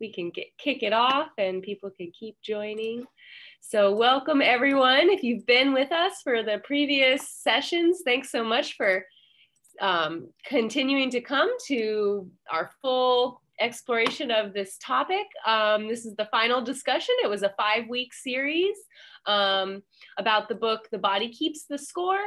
we can get kick it off and people can keep joining. So welcome everyone. If you've been with us for the previous sessions, thanks so much for um, continuing to come to our full exploration of this topic. Um, this is the final discussion. It was a five week series um, about the book, The Body Keeps the Score,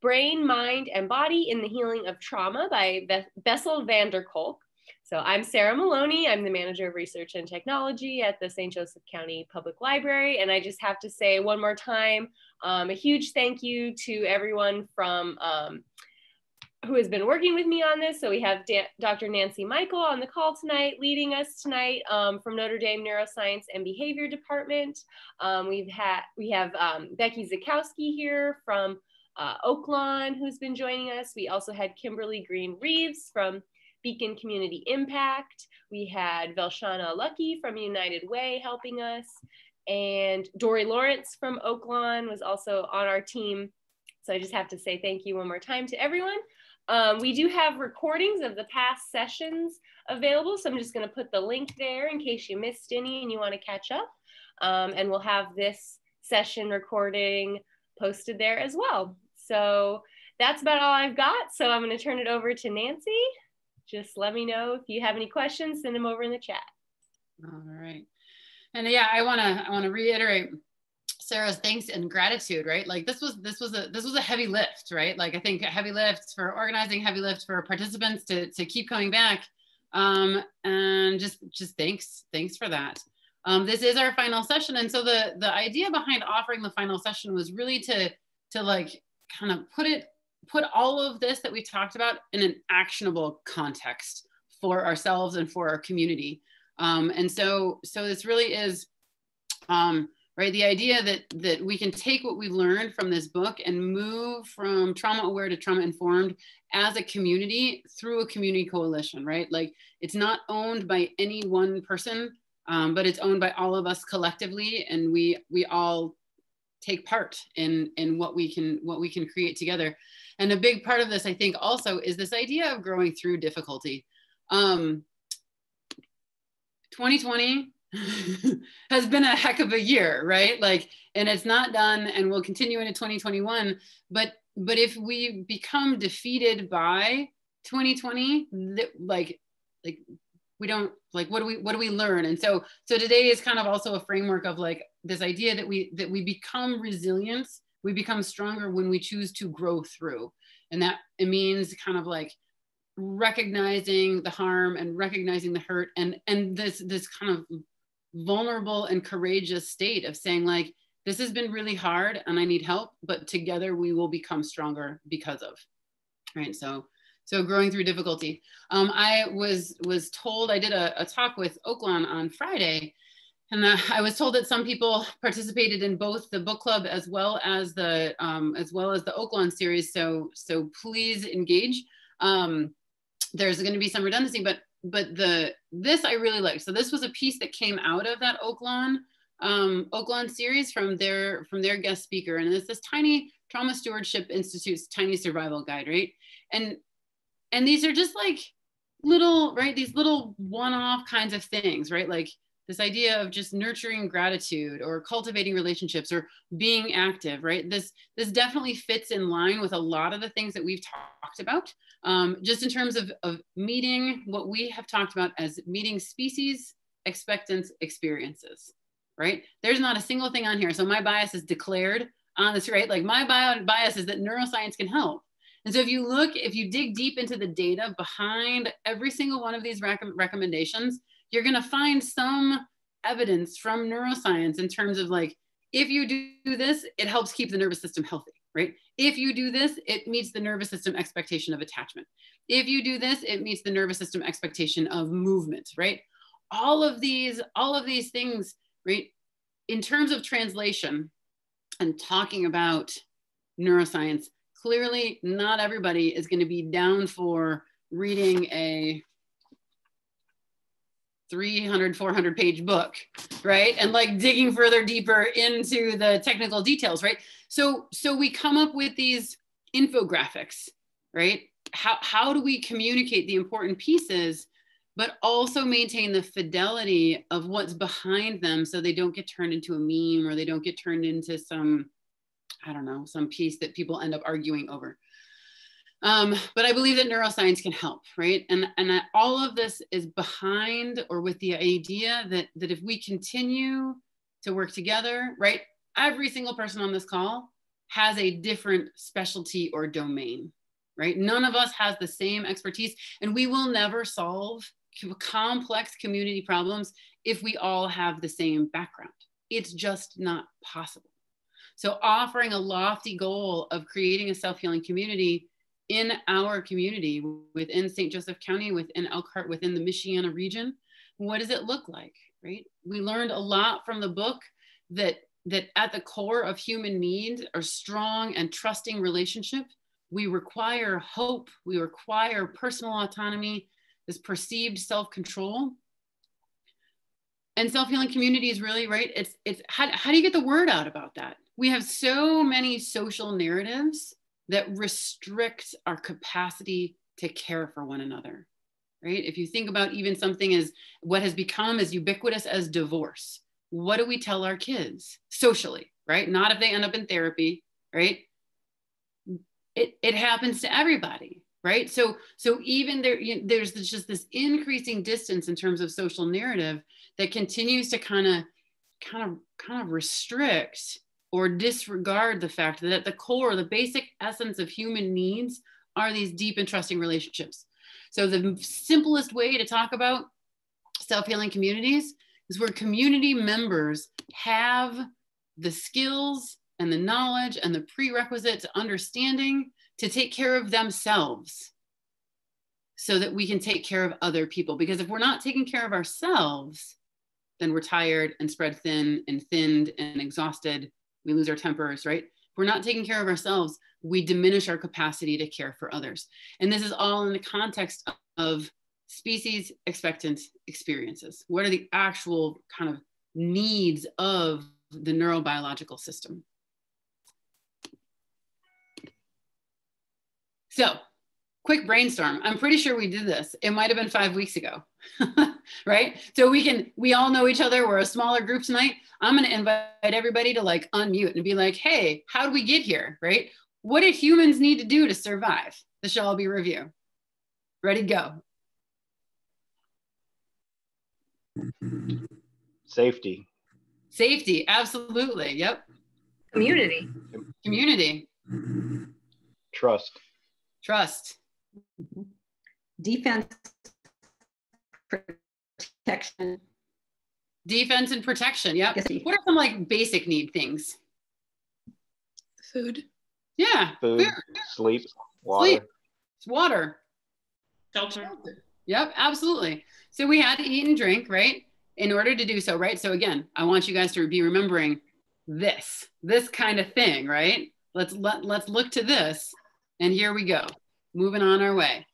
Brain, Mind, and Body in the Healing of Trauma by Bessel van der Kolk. So I'm Sarah Maloney. I'm the manager of research and technology at the St. Joseph County Public Library. And I just have to say one more time, um, a huge thank you to everyone from um, who has been working with me on this. So we have Dr. Nancy Michael on the call tonight, leading us tonight um, from Notre Dame Neuroscience and Behavior Department. Um, we've had we have um, Becky Zakowski here from uh, Oaklawn, who's been joining us. We also had Kimberly Green Reeves from Beacon Community Impact. We had Velshana Lucky from United Way helping us. And Dory Lawrence from Oaklawn was also on our team. So I just have to say thank you one more time to everyone. Um, we do have recordings of the past sessions available. So I'm just gonna put the link there in case you missed any and you wanna catch up. Um, and we'll have this session recording posted there as well. So that's about all I've got. So I'm gonna turn it over to Nancy just let me know if you have any questions, send them over in the chat. All right. And yeah, I want to I want to reiterate Sarah's thanks and gratitude, right? Like this was this was a this was a heavy lift, right? Like I think heavy lifts for organizing, heavy lift for participants to to keep coming back. Um, and just just thanks, thanks for that. Um, this is our final session, and so the the idea behind offering the final session was really to to like kind of put it put all of this that we talked about in an actionable context for ourselves and for our community. Um, and so, so this really is, um, right, the idea that, that we can take what we've learned from this book and move from trauma aware to trauma informed as a community through a community coalition, right? Like it's not owned by any one person, um, but it's owned by all of us collectively. And we, we all take part in, in what we can, what we can create together. And a big part of this, I think, also is this idea of growing through difficulty. Um, 2020 has been a heck of a year, right? Like, and it's not done, and we'll continue into 2021. But but if we become defeated by 2020, like like we don't like what do we what do we learn? And so so today is kind of also a framework of like this idea that we that we become resilient we become stronger when we choose to grow through. And that it means kind of like recognizing the harm and recognizing the hurt and and this this kind of vulnerable and courageous state of saying like this has been really hard and i need help but together we will become stronger because of right? So so growing through difficulty. Um, i was was told i did a, a talk with oaklawn on friday and uh, I was told that some people participated in both the book club as well as the um, as well as the Oaklawn series. So so please engage. Um, there's going to be some redundancy, but but the this I really liked. So this was a piece that came out of that Oaklawn um, Oaklawn series from their from their guest speaker, and it's this tiny Trauma Stewardship Institute's tiny survival guide, right? And and these are just like little right these little one-off kinds of things, right? Like this idea of just nurturing gratitude or cultivating relationships or being active right? This this definitely fits in line with a lot of the things that we've talked about. Um, just in terms of, of meeting what we have talked about as meeting species expectant experiences right? There's not a single thing on here. So my bias is declared on this right? Like my bio bias is that neuroscience can help. And so if you look if you dig deep into the data behind every single one of these rec- recommendations you're going to find some evidence from neuroscience in terms of like, if you do this, it helps keep the nervous system healthy, right? If you do this, it meets the nervous system expectation of attachment. If you do this, it meets the nervous system expectation of movement, right? All of these, all of these things, right? In terms of translation and talking about neuroscience, clearly not everybody is going to be down for reading a 300 400 page book right? And like digging further deeper into the technical details right? So so we come up with these infographics right? How how do we communicate the important pieces but also maintain the fidelity of what's behind them so they don't get turned into a meme or they don't get turned into some, I don't know, some piece that people end up arguing over. Um, but I believe that neuroscience can help, right? And, and all of this is behind or with the idea that, that if we continue to work together, right? Every single person on this call has a different specialty or domain, right? None of us has the same expertise, and we will never solve complex community problems if we all have the same background. It's just not possible. So, offering a lofty goal of creating a self healing community in our community within St. Joseph County, within Elkhart, within the Michiana region, what does it look like, right? We learned a lot from the book that that at the core of human needs are strong and trusting relationship. We require hope, we require personal autonomy, this perceived self-control. And self-healing community is really right. It's it's how, how do you get the word out about that? We have so many social narratives that restrict our capacity to care for one another. Right? If you think about even something as what has become as ubiquitous as divorce, what do we tell our kids socially, right? Not if they end up in therapy, right? It, it happens to everybody, right? So, so even there, you know, there's just this increasing distance in terms of social narrative that continues to kind of, kind of, kind of restrict or disregard the fact that at the core, the basic essence of human needs are these deep and trusting relationships. So the simplest way to talk about self-healing communities is where community members have the skills and the knowledge and the prerequisites understanding to take care of themselves so that we can take care of other people. Because if we're not taking care of ourselves, then we're tired and spread thin and thinned and exhausted. We lose our tempers, right? If we're not taking care of ourselves, we diminish our capacity to care for others. And this is all in the context of species expectant experiences? What are the actual kind of needs of the neurobiological system? So, quick brainstorm. I'm pretty sure we did this. It might have been five weeks ago, right? So we can, we all know each other. We're a smaller group tonight. I'm going to invite everybody to like unmute and be like, hey, how do we get here, right? What did humans need to do to survive? This shall all be review. Ready, go. Safety. Safety, absolutely. Yep. Community. Community. Trust. Trust. Defense. Protection. Defense and protection. Yep. What are some like basic need things? Food. Yeah. Food, Food. sleep, water. Sleep. Water. Shelter. Yep, absolutely. So we had to eat and drink, right? In order to do so, right? So again, I want you guys to be remembering this, this kind of thing, right? Let's let, let's look to this. And here we go. Moving on our way.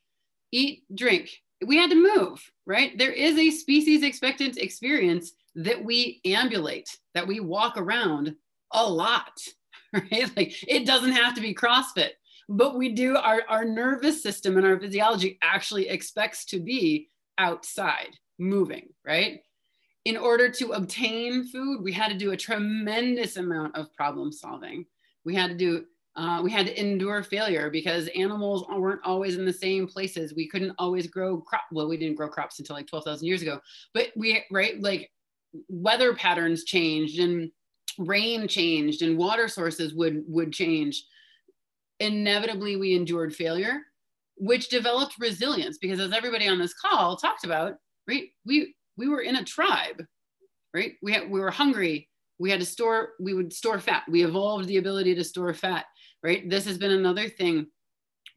Eat, drink. We had to move, right? There is a species expectant experience that we ambulate, that we walk around a lot, right? Like it doesn't have to be CrossFit but we do our, our nervous system and our physiology actually expects to be outside moving right in order to obtain food we had to do a tremendous amount of problem solving we had to do uh, we had to endure failure because animals weren't always in the same places we couldn't always grow crop well we didn't grow crops until like 12000 years ago but we right like weather patterns changed and rain changed and water sources would would change inevitably we endured failure, which developed resilience because as everybody on this call talked about, right, we we were in a tribe, right? We we were hungry. We had to store, we would store fat. We evolved the ability to store fat, right? This has been another thing.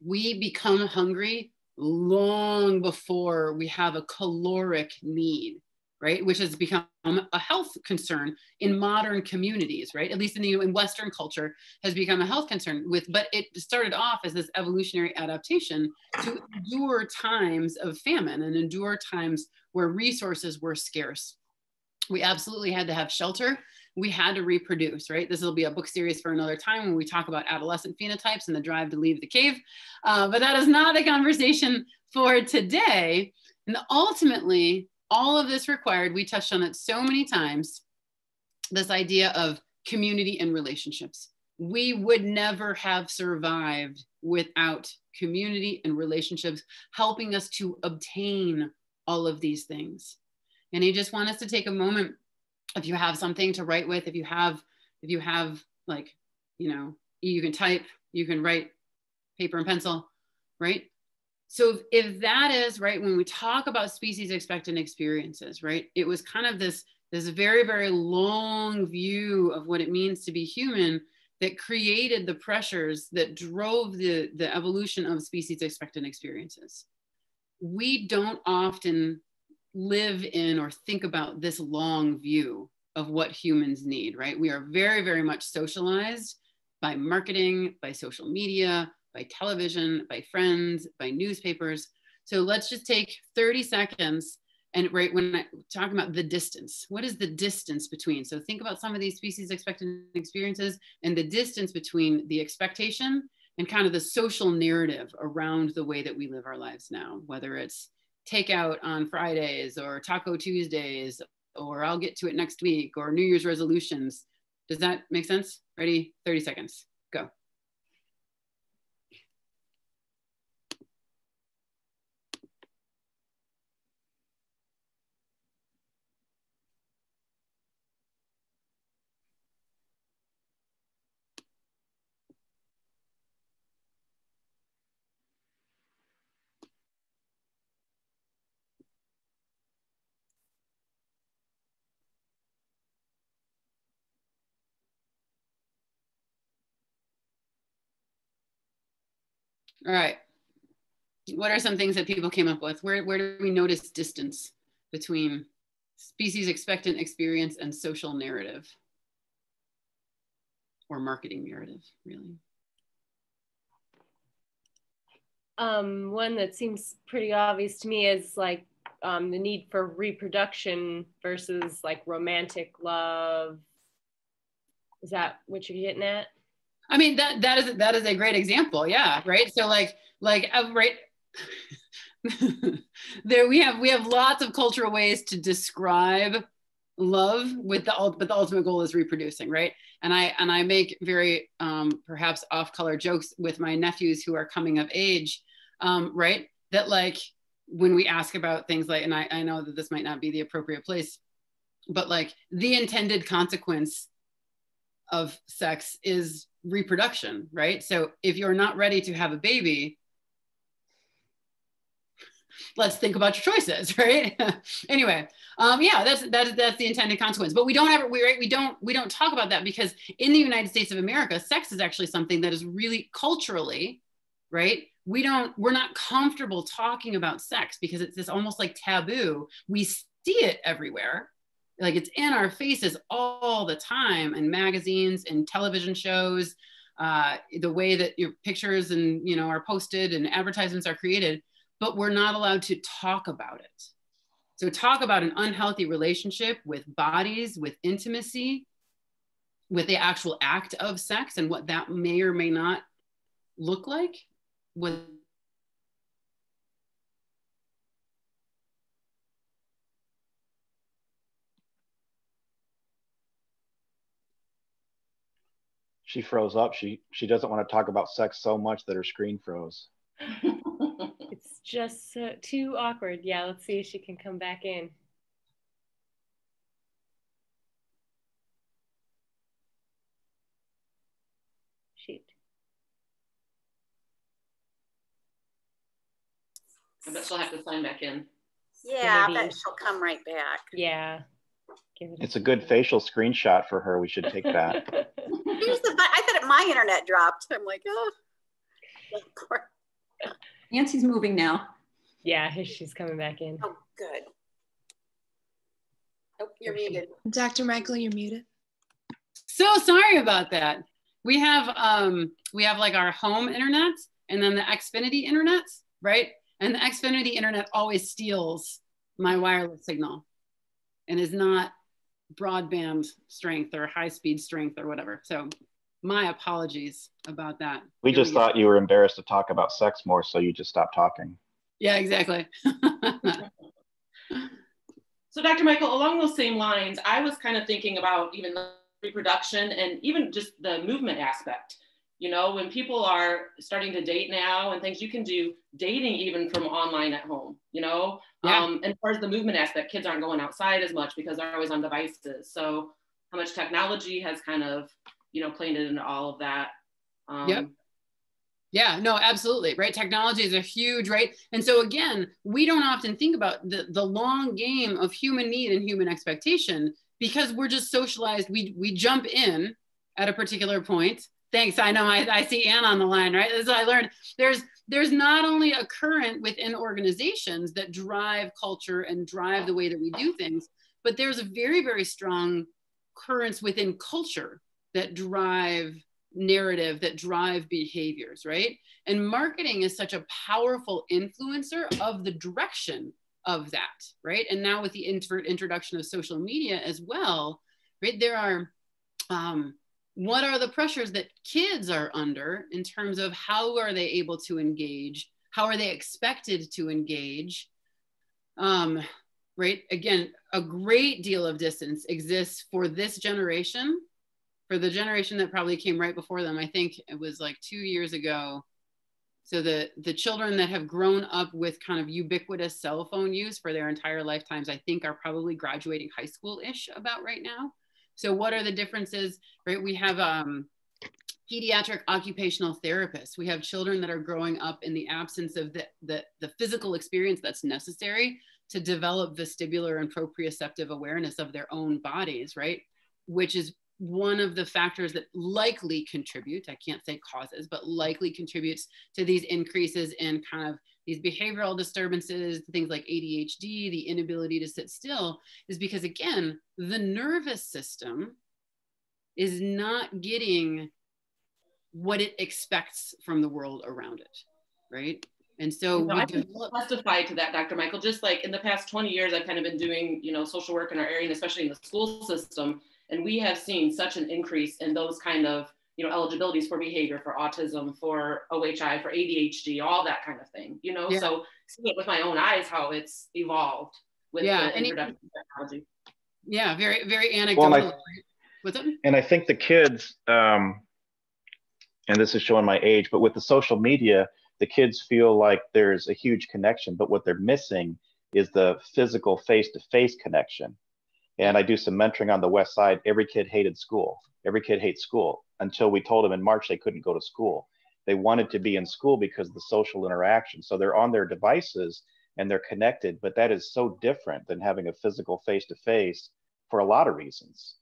We become hungry long before we have a caloric need right? Which has become a health concern in modern communities, right? At least in the in Western culture has become a health concern with, but it started off as this evolutionary adaptation to endure times of famine and endure times where resources were scarce. We absolutely had to have shelter. We had to reproduce, right? This will be a book series for another time when we talk about adolescent phenotypes and the drive to leave the cave. Uh, but that is not a conversation for today. And ultimately, all of this required, we touched on it so many times, this idea of community and relationships. We would never have survived without community and relationships helping us to obtain all of these things. And I just want us to take a moment if you have something to write with, if you have, if you have like, you know, you can type, you can write paper and pencil, right? So if that is right, when we talk about species expectant experiences, right, it was kind of this this very very long view of what it means to be human that created the pressures that drove the the evolution of species expectant experiences. We don't often live in or think about this long view of what humans need, right? We are very, very much socialized by marketing, by social media, by television, by friends, by newspapers. So let's just take 30 seconds and right when I talk about the distance, what is the distance between? So think about some of these species expectant experiences and the distance between the expectation and kind of the social narrative around the way that we live our lives now, whether it's takeout on Fridays or Taco Tuesdays, or I'll get to it next week, or New Year's resolutions. Does that make sense? Ready? 30 seconds. Go. All right. What are some things that people came up with? Where, where do we notice distance between species expectant experience and social narrative? Or marketing narrative, really? Um, one that seems pretty obvious to me is like um, the need for reproduction versus like romantic love. Is that what you're getting at? I mean that that is that is a great example. Yeah, right. So like like uh, right there we have we have lots of cultural ways to describe love with the but the ultimate goal is reproducing right and i and i make very um, perhaps off color jokes with my nephews who are coming of age um, right that like when we ask about things like and I, I know that this might not be the appropriate place but like the intended consequence of sex is reproduction, right? So if you're not ready to have a baby, let's think about your choices, right? anyway, um, yeah, that's that's that's the intended consequence. But we don't ever we right we don't we don't talk about that because in the United States of America, sex is actually something that is really culturally, right? We don't we're not comfortable talking about sex because it's this almost like taboo. We see it everywhere, like it's in our faces all the time in magazines and television shows uh, the way that your pictures and you know are posted and advertisements are created but we're not allowed to talk about it. So talk about an unhealthy relationship with bodies with intimacy with the actual act of sex and what that may or may not look like she froze up. She she doesn't want to talk about sex so much that her screen froze. it's just uh, too awkward. Yeah, let's see if she can come back in. Shoot. I bet she'll have to sign back in. Yeah, I bet she'll come right back. Yeah. It it's a good facial screenshot for her. We should take that. Here's the. I thought my internet dropped. I'm like, oh. Nancy's moving now. Yeah, she's coming back in. Oh, good. Oh, you're muted. Dr. Michael, you're muted. So sorry about that. We have um we have like our home internet and then the Xfinity internet, right? And the Xfinity internet always steals my wireless signal and is not broadband strength or high speed strength or whatever. So my apologies about that. We just thought you were embarrassed to talk about sex more, so you just stopped talking. Yeah, exactly. So, Dr. Michael, along those same lines, I was kind of thinking about even the reproduction and even just the movement aspect. You know, when people are starting to date now and things, you can do dating even from online at home, you know? Yeah. Um, and as far as the movement aspect, kids aren't going outside as much because they're always on devices. So, how much technology has kind of, you know, played into all of that. Um, Yep. Yeah, no, absolutely. Right. Technology is a huge, right. And so again, we don't often think about the, the long game of human need and human expectation because we're just socialized. We we jump in at a particular point. Thanks. I know I, I see Ann on the line, right? As I learned, there's there's not only a current within organizations that drive culture and drive the way that we do things, but there's a very, very strong currents within culture that drive narrative that drive behaviors, right? And marketing is such a powerful influencer of the direction of that, right? And now with the intro- introduction of social media as well, right? There are, um, what are the pressures that kids are under in terms of how are they able to engage? How are they expected to engage? Um, right? Again, a great deal of distance exists for this generation for the generation that probably came right before them, I think it was like two years ago. So the the children that have grown up with kind of ubiquitous cell phone use for their entire lifetimes, I think are probably graduating high school-ish about right now. So what are the differences? Right, we have um, pediatric occupational therapists. We have children that are growing up in the absence of the, the, the physical experience that's necessary to develop vestibular and proprioceptive awareness of their own bodies, right? Which is one of the factors that likely contribute, I can't say causes, but likely contributes to these increases in kind of these behavioral disturbances, things like ADHD, the inability to sit still, is because again, the nervous system is not getting what it expects from the world around it, right? And so No, we I can develop, testify to that, Dr. Michael. Just like in the past 20 years, I've kind of been doing, you know, social work in our area, and especially in the school system. And we have seen such an increase in those kind of, you know, eligibilities for behavior, for autism, for OHI, for ADHD, all that kind of thing. You know, Yeah. so seeing it with my own eyes how it's evolved with Yeah, the introduction of technology. yeah, very, very anecdotal. and I- right? What's and I think the kids, um, and this is showing my age, but with the social media, the kids feel like there's a huge connection, but what they're missing is the physical face-to-face connection. And I do some mentoring on the west side. Every kid hated school. Every kid hates school until we told them in March they couldn't go to school. They wanted to be in school because of the social interaction. So they're on their devices and they're connected, but that is so different than having a physical face-to-face for a lot of reasons.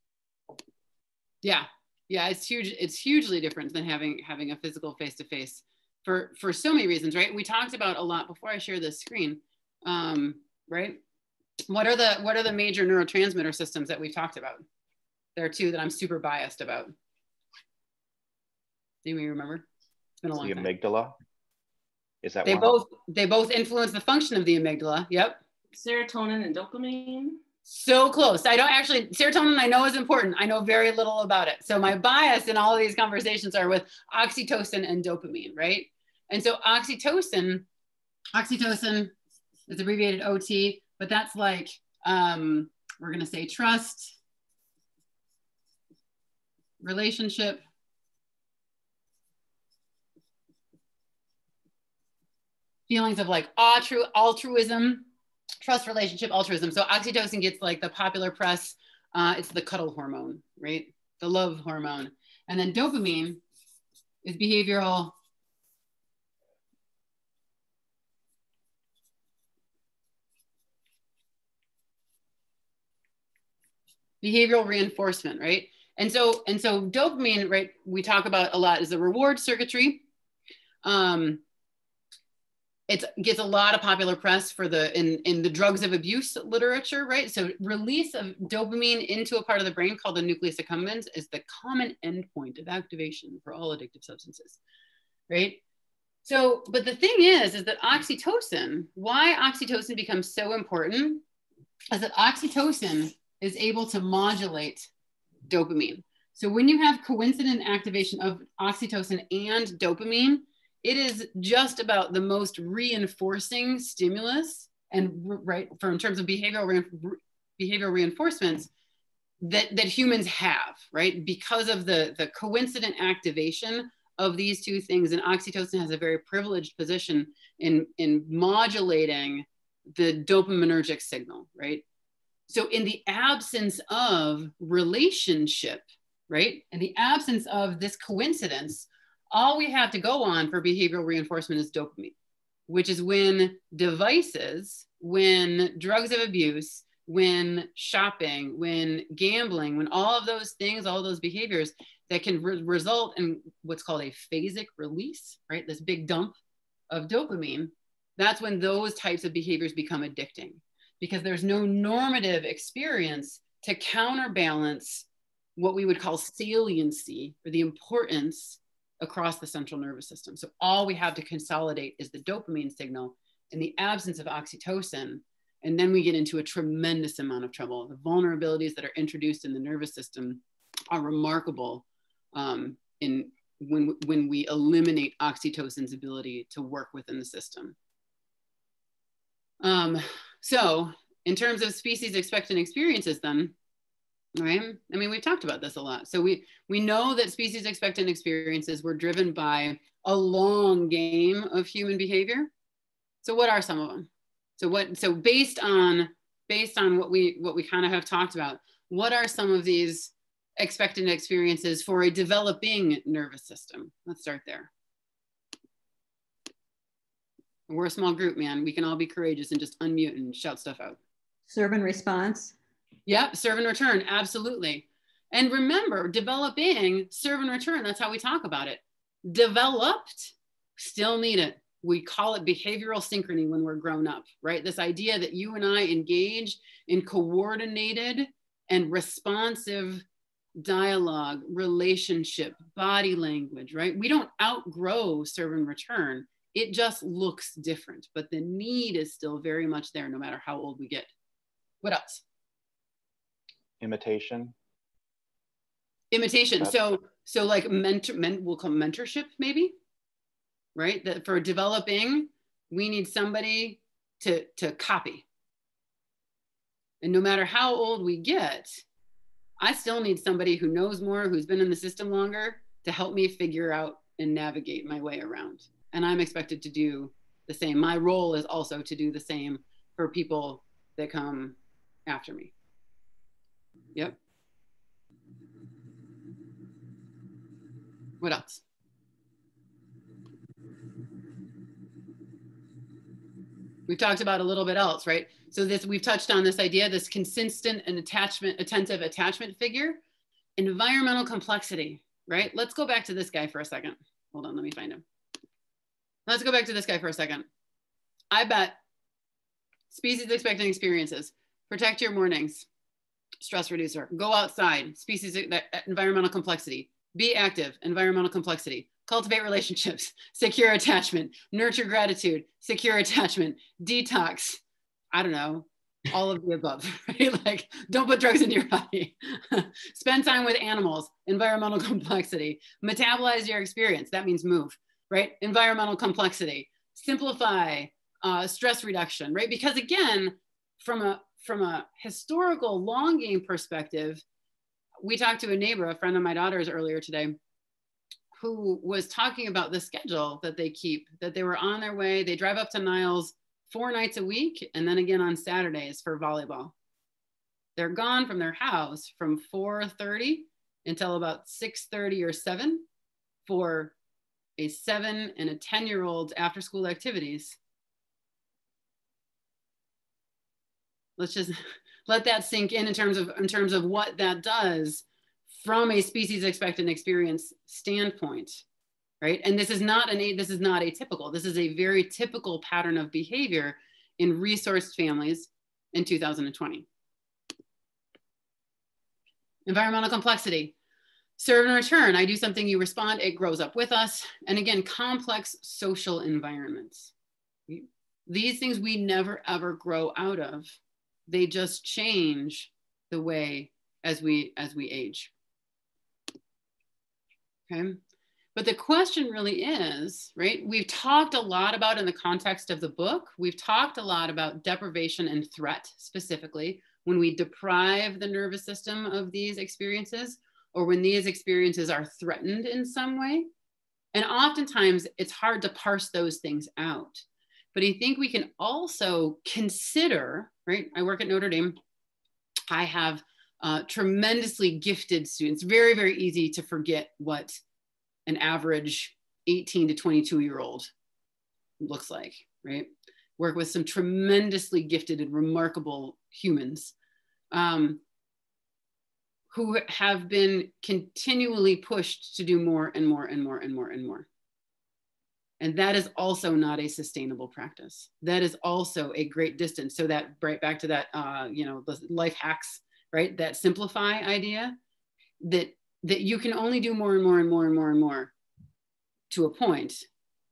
Yeah, yeah, it's huge. It's hugely different than having having a physical face to face for for so many reasons, right? We talked about a lot before I share this screen, um, right? What are the what are the major neurotransmitter systems that we've talked about? There are two that I'm super biased about. Anybody remember? It's been a long The time. amygdala. Is that They one? both they both influence the function of the amygdala. Yep. Serotonin and dopamine. So close. I don't actually, serotonin I know is important. I know very little about it. So my bias in all of these conversations are with oxytocin and dopamine, right? And so oxytocin, oxytocin is abbreviated OT, but that's like, um, we're going to say trust, relationship, feelings of like altru- altruism, trust relationship altruism. So oxytocin gets like the popular press uh, it's the cuddle hormone right? The love hormone. And then dopamine is behavioral behavioral reinforcement right? And so and so dopamine right we talk about a lot is the reward circuitry. Um, it gets a lot of popular press for the in in the drugs of abuse literature right? So release of dopamine into a part of the brain called the nucleus accumbens is the common endpoint of activation for all addictive substances right? So but the thing is is that oxytocin why oxytocin becomes so important is that oxytocin is able to modulate dopamine. So when you have coincident activation of oxytocin and dopamine it is just about the most reinforcing stimulus and right for in terms of behavioral behavioral reinforcements that, that humans have, right? Because of the, the coincident activation of these two things. And oxytocin has a very privileged position in, in modulating the dopaminergic signal, right? So, in the absence of relationship, right, in the absence of this coincidence, all we have to go on for behavioral reinforcement is dopamine, which is when devices, when drugs of abuse, when shopping, when gambling, when all of those things, all those behaviors that can re- result in what's called a phasic release, right? This big dump of dopamine, that's when those types of behaviors become addicting because there's no normative experience to counterbalance what we would call saliency or the importance across the central nervous system. So all we have to consolidate is the dopamine signal in the absence of oxytocin. And then we get into a tremendous amount of trouble. The vulnerabilities that are introduced in the nervous system are remarkable um, in when, when we eliminate oxytocin's ability to work within the system. Um, so in terms of species expectant experiences then, right? I mean, we've talked about this a lot. So we, we know that species expectant experiences were driven by a long game of human behavior. So what are some of them? So what, so based on, based on what we, what we kind of have talked about, what are some of these expectant experiences for a developing nervous system. Let's start there. We're a small group, man. We can all be courageous and just unmute and shout stuff out. Serve and response. Yep, serve and return, absolutely. And remember, developing, serve and return, that's how we talk about it. Developed, still need it. We call it behavioral synchrony when we're grown up, right? This idea that you and I engage in coordinated and responsive dialogue, relationship, body language, right? We don't outgrow serve and return. It just looks different, but the need is still very much there no matter how old we get. What else? Imitation. Imitation. So, so like mentor, men, we'll call mentorship maybe, right? That for developing, we need somebody to, to copy. And no matter how old we get, I still need somebody who knows more, who's been in the system longer to help me figure out and navigate my way around. And I'm expected to do the same. My role is also to do the same for people that come after me. Yep. What else? We've talked about a little bit else, right? So this we've touched on this idea, this consistent and attachment, attentive attachment figure, environmental complexity, right? Let's go back to this guy for a second. Hold on, let me find him. Let's go back to this guy for a second. I bet species expectant experiences, protect your mornings, stress reducer, go outside, species environmental complexity, be active, environmental complexity, cultivate relationships, secure attachment, nurture gratitude, secure attachment, detox, I don't know, all of the above, right? Like, don't put drugs into your body. Spend time with animals, environmental complexity, metabolize your experience. That means move, right? Environmental complexity, simplify, uh, stress reduction, right? Because again, from a from a historical long game perspective, we talked to a neighbor, a friend of my daughter's earlier today, who was talking about the schedule that they keep, that they were on their way, they drive up to Niles four nights a week and then again on Saturdays for volleyball. They're gone from their house from 4:30 until about 6:30 or 7 for a 7 and a 10 year old after school activities. Let's just let that sink in in terms of in terms of what that does from a species expectant experience standpoint right? And this is not an this is not atypical. This is a very typical pattern of behavior in resourced families in 2020. Environmental complexity. Serve and return. I do something, you respond, it grows up with us. And again, complex social environments. These things we never ever grow out of. They just change the way as we as we age. Okay. But the question really is, right? We've talked a lot about in the context of the book, we've talked a lot about deprivation and threat specifically. when we deprive the nervous system of these experiences or when these experiences are threatened in some way. And oftentimes it's hard to parse those things out. But I think we can also consider, right? I work at Notre Dame. I have uh, tremendously gifted students. Very, very easy to forget what an average 18 to 22 year old looks like, right? Work with some tremendously gifted and remarkable humans um, who have been continually pushed to do more and more and more and more and more. And that is also not a sustainable practice. That is also a great distance. So that right back to that, uh, you know, the life hacks, right? That simplify idea that that you can only do more and more and more and more and more to a point,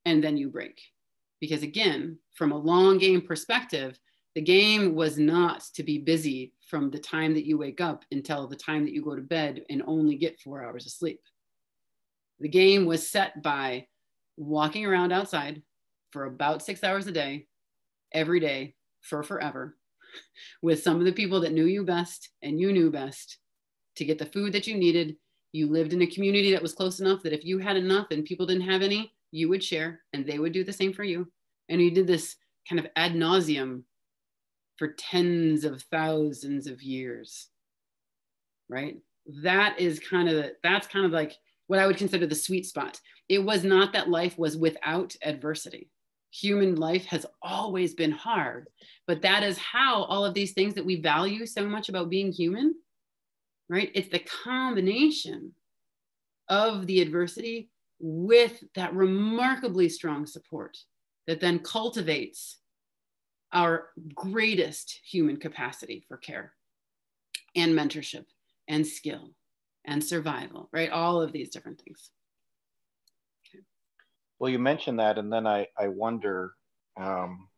and then you break. Because again, from a long game perspective, the game was not to be busy from the time that you wake up until the time that you go to bed and only get four hours of sleep. The game was set by walking around outside for about six hours a day, every day for forever, with some of the people that knew you best and you knew best to get the food that you needed. You lived in a community that was close enough that if you had enough and people didn't have any, you would share and they would do the same for you. And you did this kind of ad nauseum for tens of thousands of years. Right? That is kind of that's kind of like what I would consider the sweet spot. It was not that life was without adversity. Human life has always been hard, but that is how all of these things that we value so much about being human, right? It's the combination of the adversity with that remarkably strong support that then cultivates our greatest human capacity for care and mentorship and skill and survival, right? All of these different things. Okay. Well, you mentioned that, and then I, I wonder, um,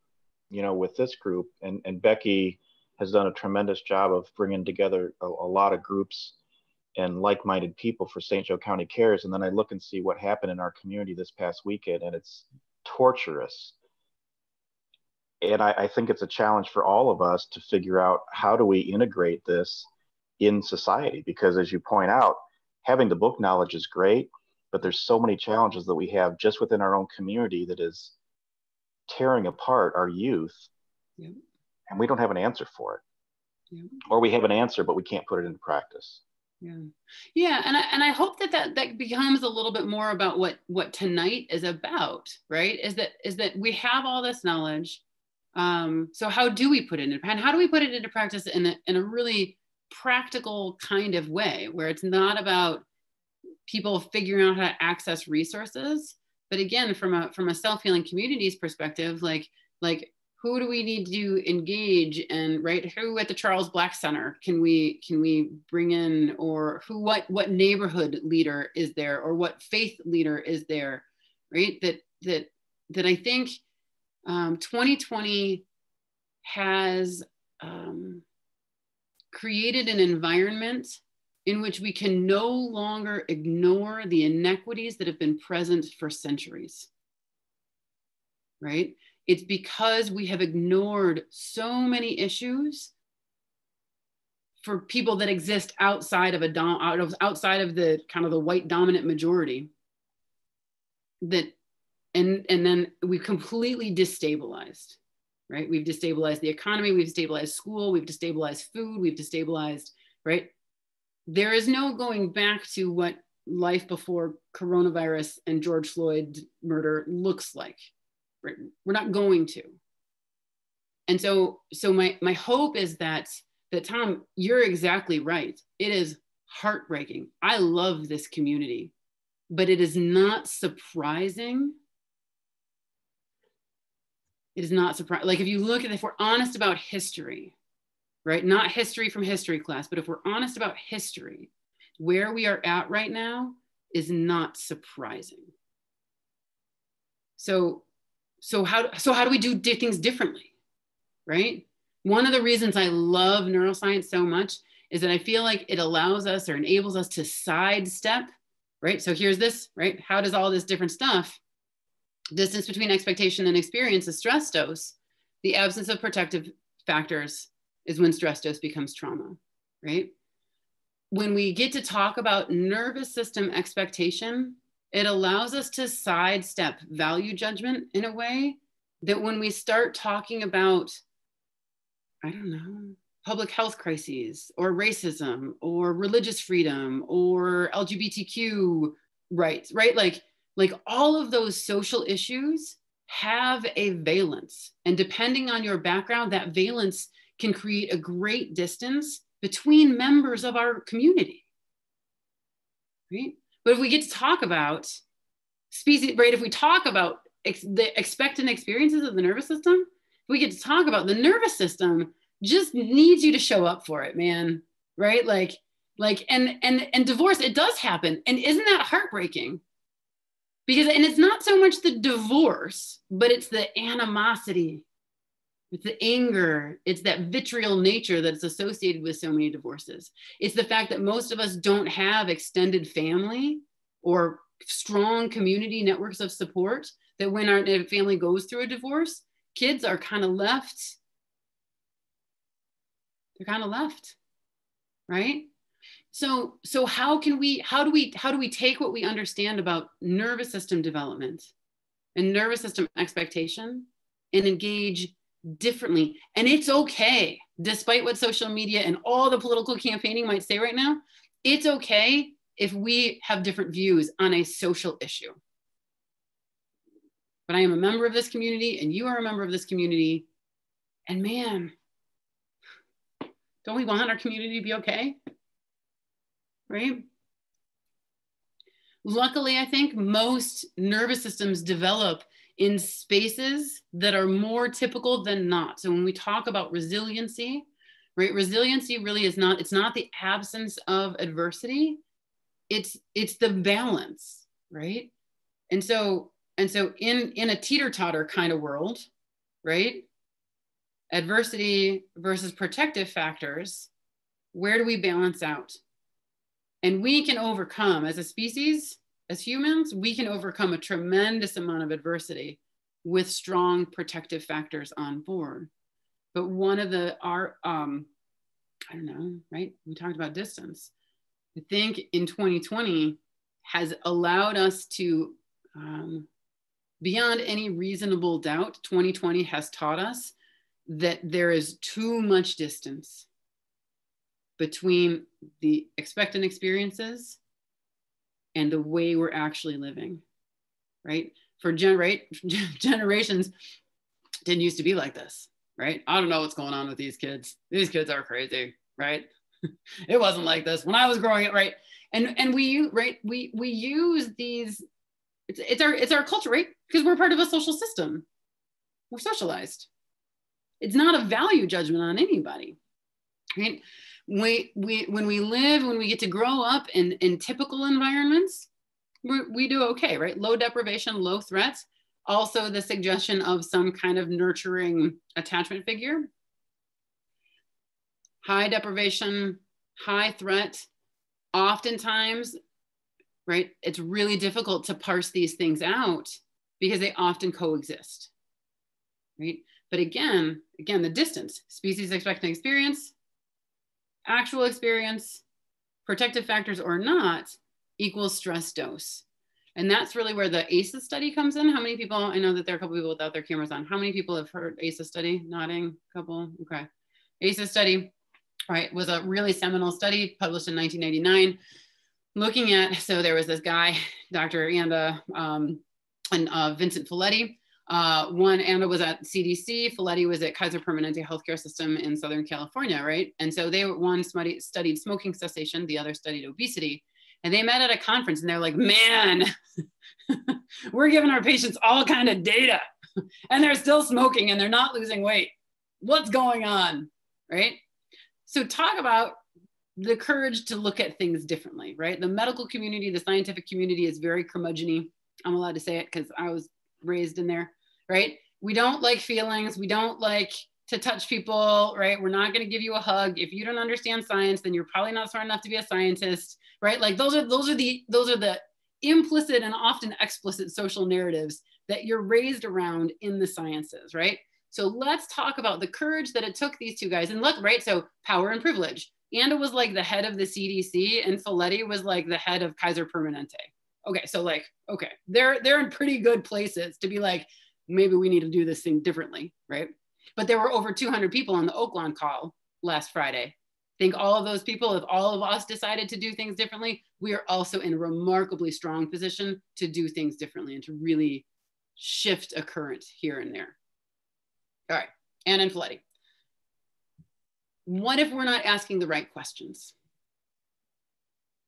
you know, with this group, and, and Becky has done a tremendous job of bringing together a, a lot of groups and like-minded people for St. Joe County Cares. And then I look and see what happened in our community this past weekend, and it's torturous. And I, I think it's a challenge for all of us to figure out how do we integrate this in society because as you point out having the book knowledge is great but there's so many challenges that we have just within our own community that is tearing apart our youth. Yeah. and we don't have an answer for it. Or we have an answer but we can't put it into practice. Yeah. Yeah and I, and I hope that, that that becomes a little bit more about what what tonight is about right? Is that is that we have all this knowledge um, so how do we put it in and how do we put it into practice in a, in a really practical kind of way where it's not about people figuring out how to access resources but again from a from a self-healing communities perspective like like who do we need to engage and right who at the charles black center can we can we bring in or who what what neighborhood leader is there or what faith leader is there right? That that that i think um, 2020 has um, created an environment in which we can no longer ignore the inequities that have been present for centuries. Right? It's because we have ignored so many issues for people that exist outside of a dom- out of, outside of the kind of the white dominant majority that and and then we completely destabilized right? We've destabilized the economy, we've destabilized school, we've destabilized food, we've destabilized, right? There is no going back to what life before coronavirus and George Floyd murder looks like. Right? We're not going to. And so, so my my hope is that that Tom, you're exactly right. It is heartbreaking. I love this community, but it is not surprising it is not surprising. Like if you look at, if we're honest about history, right? Not history from history class, but if we're honest about history, where we are at right now is not surprising. So, so how, so how do we do things differently, right? One of the reasons I love neuroscience so much is that I feel like it allows us or enables us to sidestep, right? So here's this, right? How does all this different stuff distance between expectation and experience is stress dose, the absence of protective factors is when stress dose becomes trauma, right? When we get to talk about nervous system expectation, it allows us to sidestep value judgment in a way that when we start talking about, I don't know, public health crises or racism or religious freedom or LGBTQ rights, right? Like, like all of those social issues have a valence. And depending on your background, that valence can create a great distance between members of our community. Right? But if we get to talk about species, right? If we talk about ex- the expectant experiences of the nervous system, we get to talk about the nervous system, just needs you to show up for it, man. Right? Like, like, and and and divorce, it does happen. And isn't that heartbreaking? Because and it's not so much the divorce but it's the animosity it's the anger it's that vitriol nature that's associated with so many divorces. It's the fact that most of us don't have extended family or strong community networks of support that when our family goes through a divorce kids are kind of left. They're kind of left right so so how can we how do we how do we take what we understand about nervous system development and nervous system expectation and engage differently? And it's okay despite what social media and all the political campaigning might say right now it's okay if we have different views on a social issue. But i am a member of this community and you are a member of this community. And man don't we want our community to be okay right? Luckily, I think most nervous systems develop in spaces that are more typical than not. So when we talk about resiliency, right, resiliency really is not, it's not the absence of adversity, it's it's the balance, right? And so and so in in a teeter-totter kind of world, right? Adversity versus protective factors, where do we balance out? And we can overcome, as a species, as humans, we can overcome a tremendous amount of adversity with strong protective factors on board. But one of the, our, um, I don't know, right? We talked about distance. I think in 2020 has allowed us to, um, beyond any reasonable doubt, 2020 has taught us that there is too much distance between the expectant experiences and the way we're actually living, right? For generate generations, didn't used to be like this, right? I don't know what's going on with these kids. These kids are crazy, right? it wasn't like this when I was growing up, right? And and we right we we use these. It's, it's our it's our culture, right? Because we're part of a social system. We're socialized. It's not a value judgment on anybody, right? We, we when we live when we get to grow up in in typical environments we do okay right? Low deprivation low threats. Also the suggestion of some kind of nurturing attachment figure. High deprivation high threat. Oftentimes right it's really difficult to parse these things out because they often coexist right? But again again the distance species expecting experience actual experience, protective factors or not, equals stress dose. And that's really where the ACEs study comes in. How many people, I know that there are a couple people without their cameras on. How many people have heard ACEs study? Nodding, a couple, okay. ACEs study, right, was a really seminal study published in 1989 looking at, so there was this guy, Dr. Anda um, and uh, Vincent Felitti, uh, one, Anda was at CDC, Felitti was at Kaiser Permanente Healthcare System in Southern California, right? And so they were, one studied, studied smoking cessation, the other studied obesity. And they met at a conference and they're like, man, we're giving our patients all kind of data and they're still smoking and they're not losing weight. What's going on, right? So talk about the courage to look at things differently, right? The medical community, the scientific community is very curmudgeony. I'm allowed to say it because I was raised in there right? We don't like feelings. We don't like to touch people, right? We're not going to give you a hug. If you don't understand science, then you're probably not smart enough to be a scientist, right? Like those are those are the those are the implicit and often explicit social narratives that you're raised around in the sciences, right? So let's talk about the courage that it took these two guys. And look, right? So power and privilege. Anda was like the head of the CDC, and Felitti was like the head of Kaiser Permanente. Okay, so like, okay, they're they're in pretty good places to be like, maybe we need to do this thing differently, right? But there were over 200 people on the Oaklawn call last Friday. I think all of those people, if all of us decided to do things differently, we are also in a remarkably strong position to do things differently and to really shift a current here and there. All right, Anda and Felitti. What if we're not asking the right questions?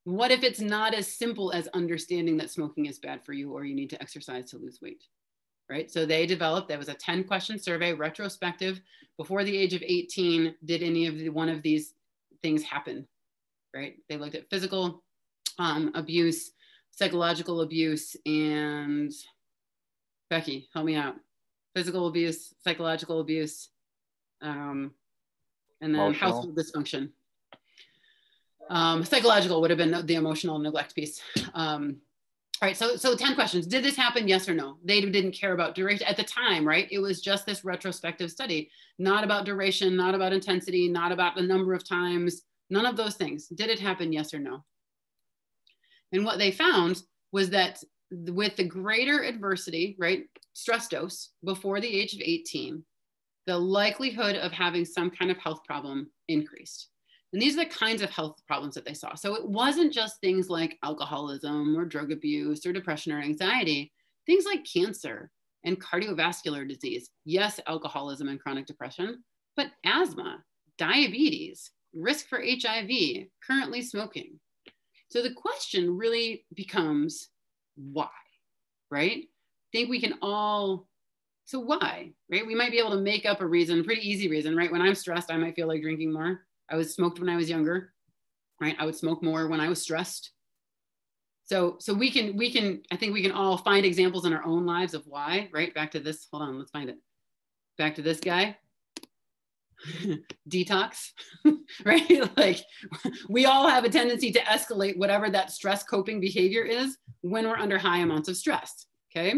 What if it's not as simple as understanding that smoking is bad for you or you need to exercise to lose weight? Right. So they developed, that was a 10 question survey, retrospective. Before the age of 18, did any of the, one of these things happen? Right. They looked at physical um, abuse, psychological abuse, and Becky, help me out. Physical abuse, psychological abuse, um, and then emotional. household dysfunction. Um, psychological would have been the emotional neglect piece. Um, all right, so so 10 questions. Did this happen? Yes or no? They didn't care about duration at the time, right? It was just this retrospective study, not about duration, not about intensity, not about the number of times, none of those things. Did it happen? Yes or no? And what they found was that with the greater adversity, right, stress dose before the age of 18, the likelihood of having some kind of health problem increased. And these are the kinds of health problems that they saw. So it wasn't just things like alcoholism or drug abuse or depression or anxiety, things like cancer and cardiovascular disease. Yes, alcoholism and chronic depression, but asthma, diabetes, risk for HIV, currently smoking. So the question really becomes why, right? I think we can all so why, right? We might be able to make up a reason, pretty easy reason, right? When I'm stressed, I might feel like drinking more. I was smoked when I was younger, right? I would smoke more when I was stressed. So, so we can, we can, I think we can all find examples in our own lives of why, right? Back to this, hold on, let's find it. Back to this guy. detox, right? like we all have a tendency to escalate whatever that stress coping behavior is when we're under high amounts of stress. Okay.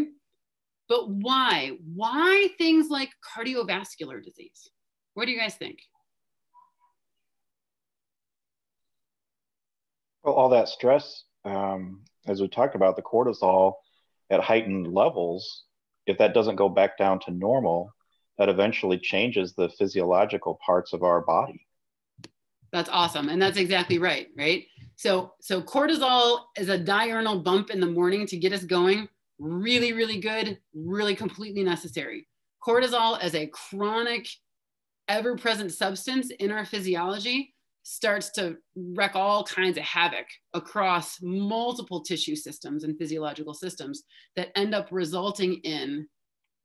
But why? Why things like cardiovascular disease? What do you guys think? Well, all that stress, um, as we talked about, the cortisol at heightened levels, if that doesn't go back down to normal, that eventually changes the physiological parts of our body. That's awesome. And that's exactly right, right? So so cortisol is a diurnal bump in the morning to get us going really, really good, really completely necessary. Cortisol as a chronic, ever present substance in our physiology starts to wreak all kinds of havoc across multiple tissue systems and physiological systems that end up resulting in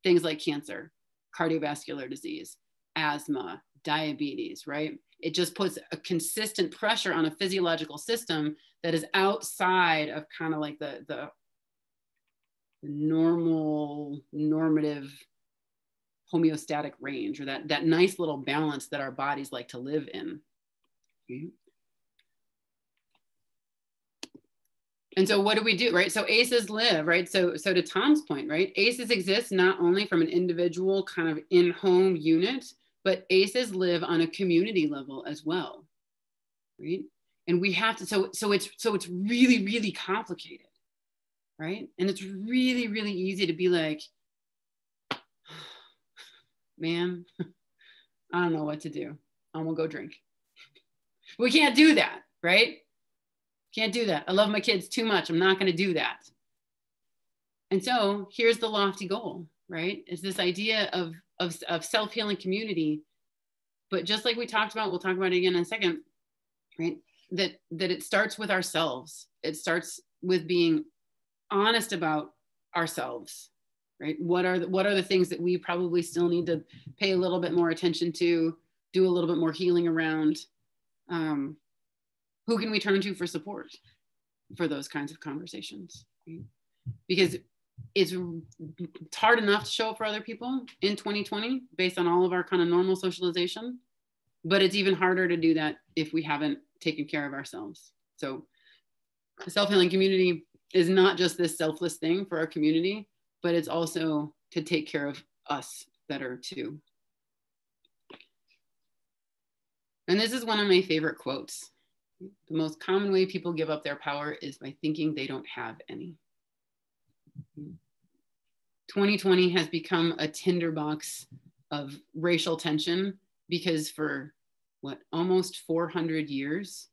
things like cancer, cardiovascular disease, asthma, diabetes, right? It just puts a consistent pressure on a physiological system that is outside of kind of like the, the normal normative homeostatic range or that that nice little balance that our bodies like to live in and so what do we do right so aces live right so so to tom's point right aces exist not only from an individual kind of in-home unit but aces live on a community level as well right and we have to so so it's so it's really really complicated right? And it's really, really easy to be like, man, I don't know what to do. I'm gonna go drink. We can't do that, right? Can't do that. I love my kids too much. I'm not gonna do that. And so here's the lofty goal, right? Is this idea of, of, of self-healing community. But just like we talked about, we'll talk about it again in a second, right? That that it starts with ourselves. It starts with being honest about ourselves right what are the, what are the things that we probably still need to pay a little bit more attention to do a little bit more healing around um, who can we turn to for support for those kinds of conversations because it's, it's hard enough to show up for other people in 2020 based on all of our kind of normal socialization but it's even harder to do that if we haven't taken care of ourselves so the self-healing community is not just this selfless thing for our community, but it's also to take care of us better too. And this is one of my favorite quotes. The most common way people give up their power is by thinking they don't have any. 2020 has become a tinderbox of racial tension because for what almost 400 years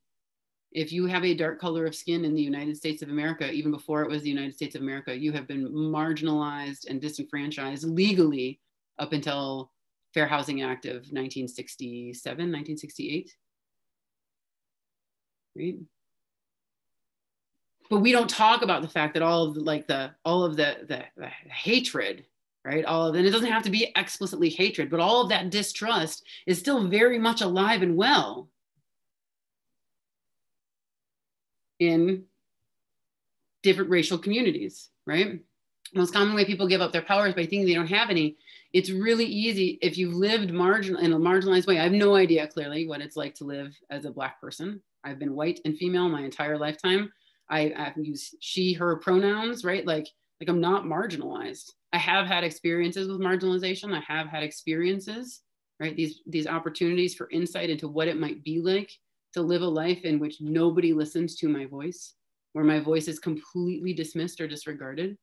if you have a dark color of skin in the United States of America, even before it was the United States of America, you have been marginalized and disenfranchised legally up until Fair Housing Act of 1967, 1968. Right? But we don't talk about the fact that all of the, like the all of the, the, the hatred right all of and it doesn't have to be explicitly hatred but all of that distrust is still very much alive and well in different racial communities right most common way people give up their power is by thinking they don't have any it's really easy if you've lived marginal in a marginalized way i have no idea clearly what it's like to live as a black person i've been white and female my entire lifetime I, i've used she her pronouns right like like i'm not marginalized I have had experiences with marginalization. I have had experiences, right? These these opportunities for insight into what it might be like to live a life in which nobody listens to my voice, where my voice is completely dismissed or disregarded.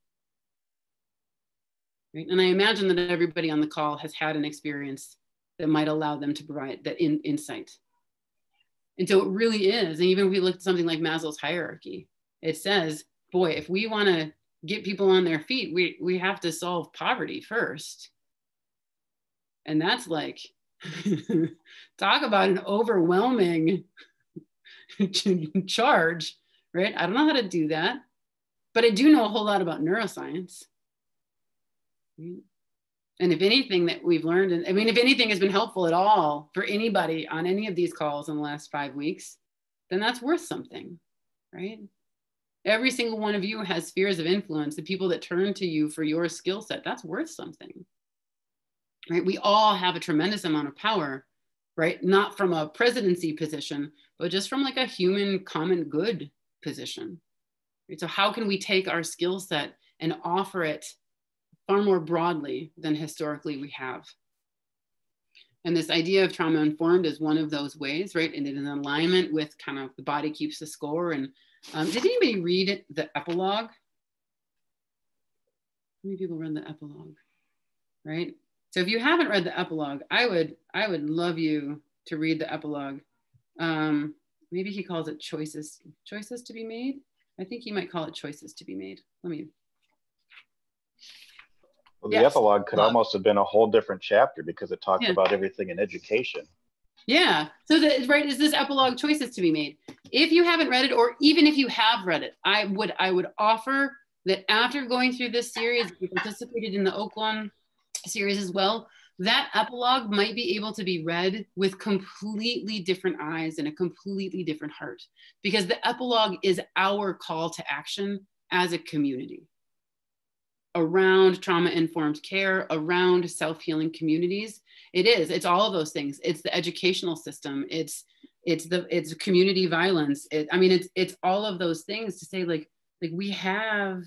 Right? And I imagine that everybody on the call has had an experience that might allow them to provide that in, insight. And so it really is. And even if we look at something like Maslow's hierarchy, it says, boy, if we want to get people on their feet, we, we have to solve poverty first. And that's like, talk about an overwhelming charge, right? I don't know how to do that, but I do know a whole lot about neuroscience. And if anything that we've learned, and I mean, if anything has been helpful at all for anybody on any of these calls in the last five weeks, then that's worth something, right? every single one of you has spheres of influence the people that turn to you for your skill set that's worth something right we all have a tremendous amount of power right not from a presidency position but just from like a human common good position right? so how can we take our skill set and offer it far more broadly than historically we have and this idea of trauma informed is one of those ways right and it is in alignment with kind of the body keeps the score and um, did anybody read the epilogue? How many people read the epilogue? Right. So if you haven't read the epilogue, I would I would love you to read the epilogue. Um, maybe he calls it choices choices to be made. I think he might call it choices to be made. Let me. Well, the yes. epilogue could almost have been a whole different chapter because it talks yeah. about everything in education. Yeah. So the right is this epilogue choices to be made. If you haven't read it, or even if you have read it, I would I would offer that after going through this series, you participated in the Oaklawn series as well. That epilogue might be able to be read with completely different eyes and a completely different heart, because the epilogue is our call to action as a community around trauma informed care, around self healing communities. It is. It's all of those things. It's the educational system. It's it's the it's community violence. It, I mean, it's it's all of those things to say like like we have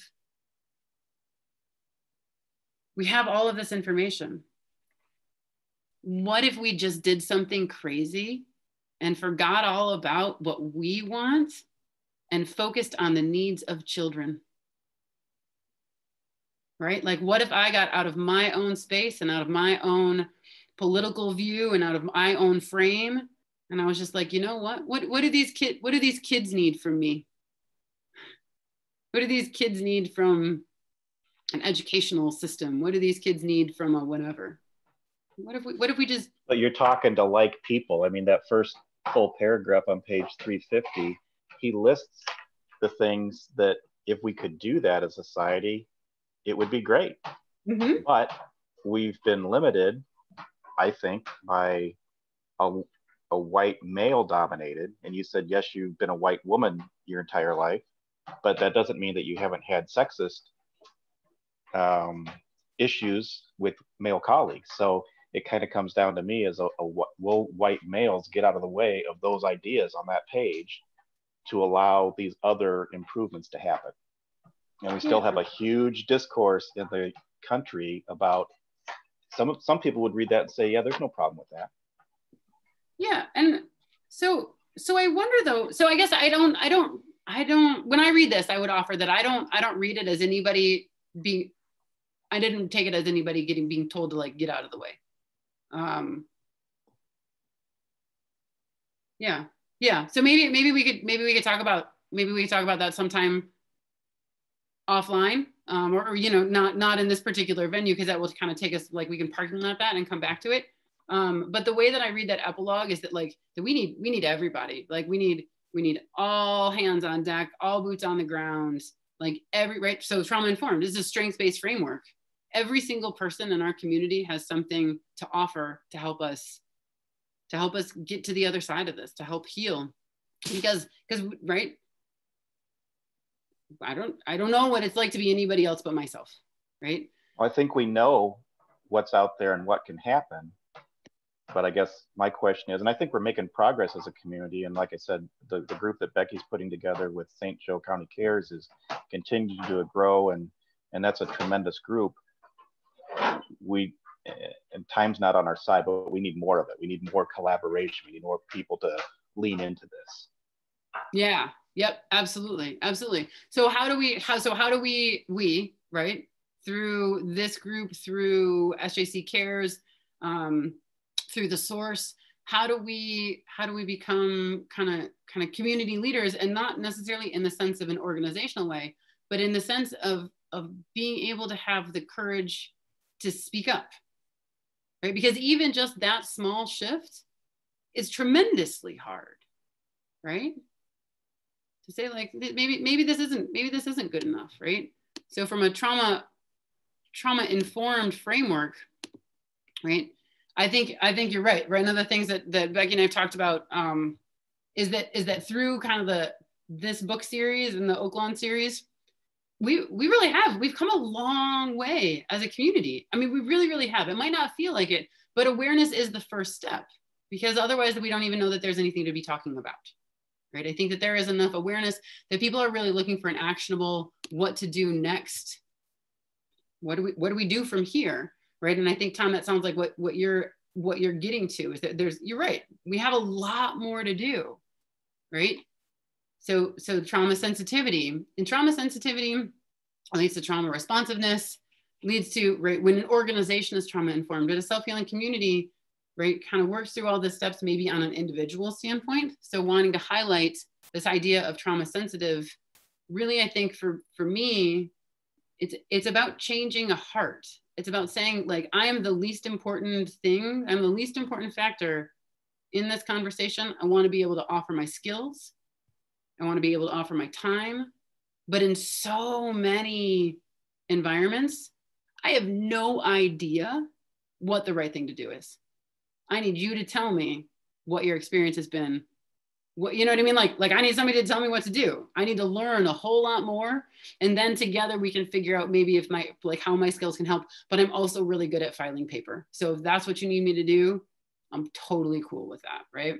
we have all of this information. What if we just did something crazy and forgot all about what we want and focused on the needs of children? Right? Like, what if I got out of my own space and out of my own political view and out of my own frame, and I was just like, you know what? What what do these kid what do these kids need from me? What do these kids need from an educational system? What do these kids need from a whatever? What if we what if we just But you're talking to like people. I mean, that first full paragraph on page 350, he lists the things that if we could do that as a society, it would be great. Mm-hmm. But we've been limited, I think, by a, a white male dominated. And you said, yes, you've been a white woman your entire life, but that doesn't mean that you haven't had sexist um, issues with male colleagues. So it kind of comes down to me as a, a will white males get out of the way of those ideas on that page to allow these other improvements to happen and we still have a huge discourse in the country about some of some people would read that and say yeah there's no problem with that yeah and So so I wonder though. So I guess I don't I don't I don't when I read this I would offer that I don't I don't read it as anybody being I didn't take it as anybody getting being told to like get out of the way. Um, yeah, yeah. So maybe maybe we could maybe we could talk about maybe we could talk about that sometime offline, um, or, or you know not not in this particular venue because that will kind of take us like we can parking lot that and come back to it. Um, but the way that I read that epilogue is that like that we need we need everybody like we need we need all hands on deck, all boots on the ground, like every right. So trauma informed is a strengths based framework every single person in our community has something to offer to help us to help us get to the other side of this to help heal because because right i don't i don't know what it's like to be anybody else but myself right i think we know what's out there and what can happen but i guess my question is and i think we're making progress as a community and like i said the, the group that becky's putting together with st joe county cares is continuing to grow and and that's a tremendous group we eh, and time's not on our side, but we need more of it. We need more collaboration. We need more people to lean into this. Yeah. Yep. Absolutely. Absolutely. So how do we? How so? How do we? We right through this group, through SJC Cares, um, through the source. How do we? How do we become kind of kind of community leaders, and not necessarily in the sense of an organizational way, but in the sense of of being able to have the courage to speak up, right? Because even just that small shift is tremendously hard, right? To say like maybe maybe this isn't maybe this isn't good enough, right? So from a trauma trauma informed framework, right? I think I think you're right. Right. One of the things that that Becky and I've talked about um, is that is that through kind of the this book series and the Oaklawn series, we we really have we've come a long way as a community i mean we really really have it might not feel like it but awareness is the first step because otherwise we don't even know that there's anything to be talking about right? I think that there is enough awareness that people are really looking for an actionable what to do next. What do we what do we do from here right? And i think tom that sounds like what what you're what you're getting to is that there's you're right we have a lot more to do right? So, so trauma sensitivity and trauma sensitivity leads to trauma responsiveness, leads to, right, when an organization is trauma informed, but a self-healing community, right, kind of works through all the steps maybe on an individual standpoint. So wanting to highlight this idea of trauma sensitive, really, I think for, for me, it's, it's about changing a heart. It's about saying like, I am the least important thing. I'm the least important factor in this conversation. I want to be able to offer my skills. I want to be able to offer my time. But in so many environments, I have no idea what the right thing to do is. I need you to tell me what your experience has been. What you know what I mean? Like, like I need somebody to tell me what to do. I need to learn a whole lot more. And then together we can figure out maybe if my like how my skills can help. But I'm also really good at filing paper. So if that's what you need me to do, I'm totally cool with that, right?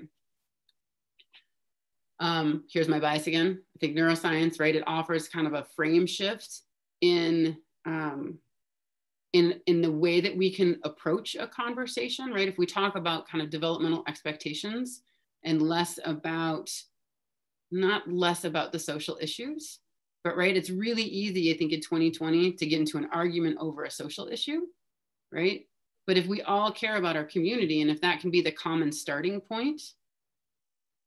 Um, here's my bias again. I think neuroscience, right? It offers kind of a frame shift in um, in in the way that we can approach a conversation, right? If we talk about kind of developmental expectations and less about not less about the social issues, but right, it's really easy, I think, in 2020 to get into an argument over a social issue, right? But if we all care about our community and if that can be the common starting point,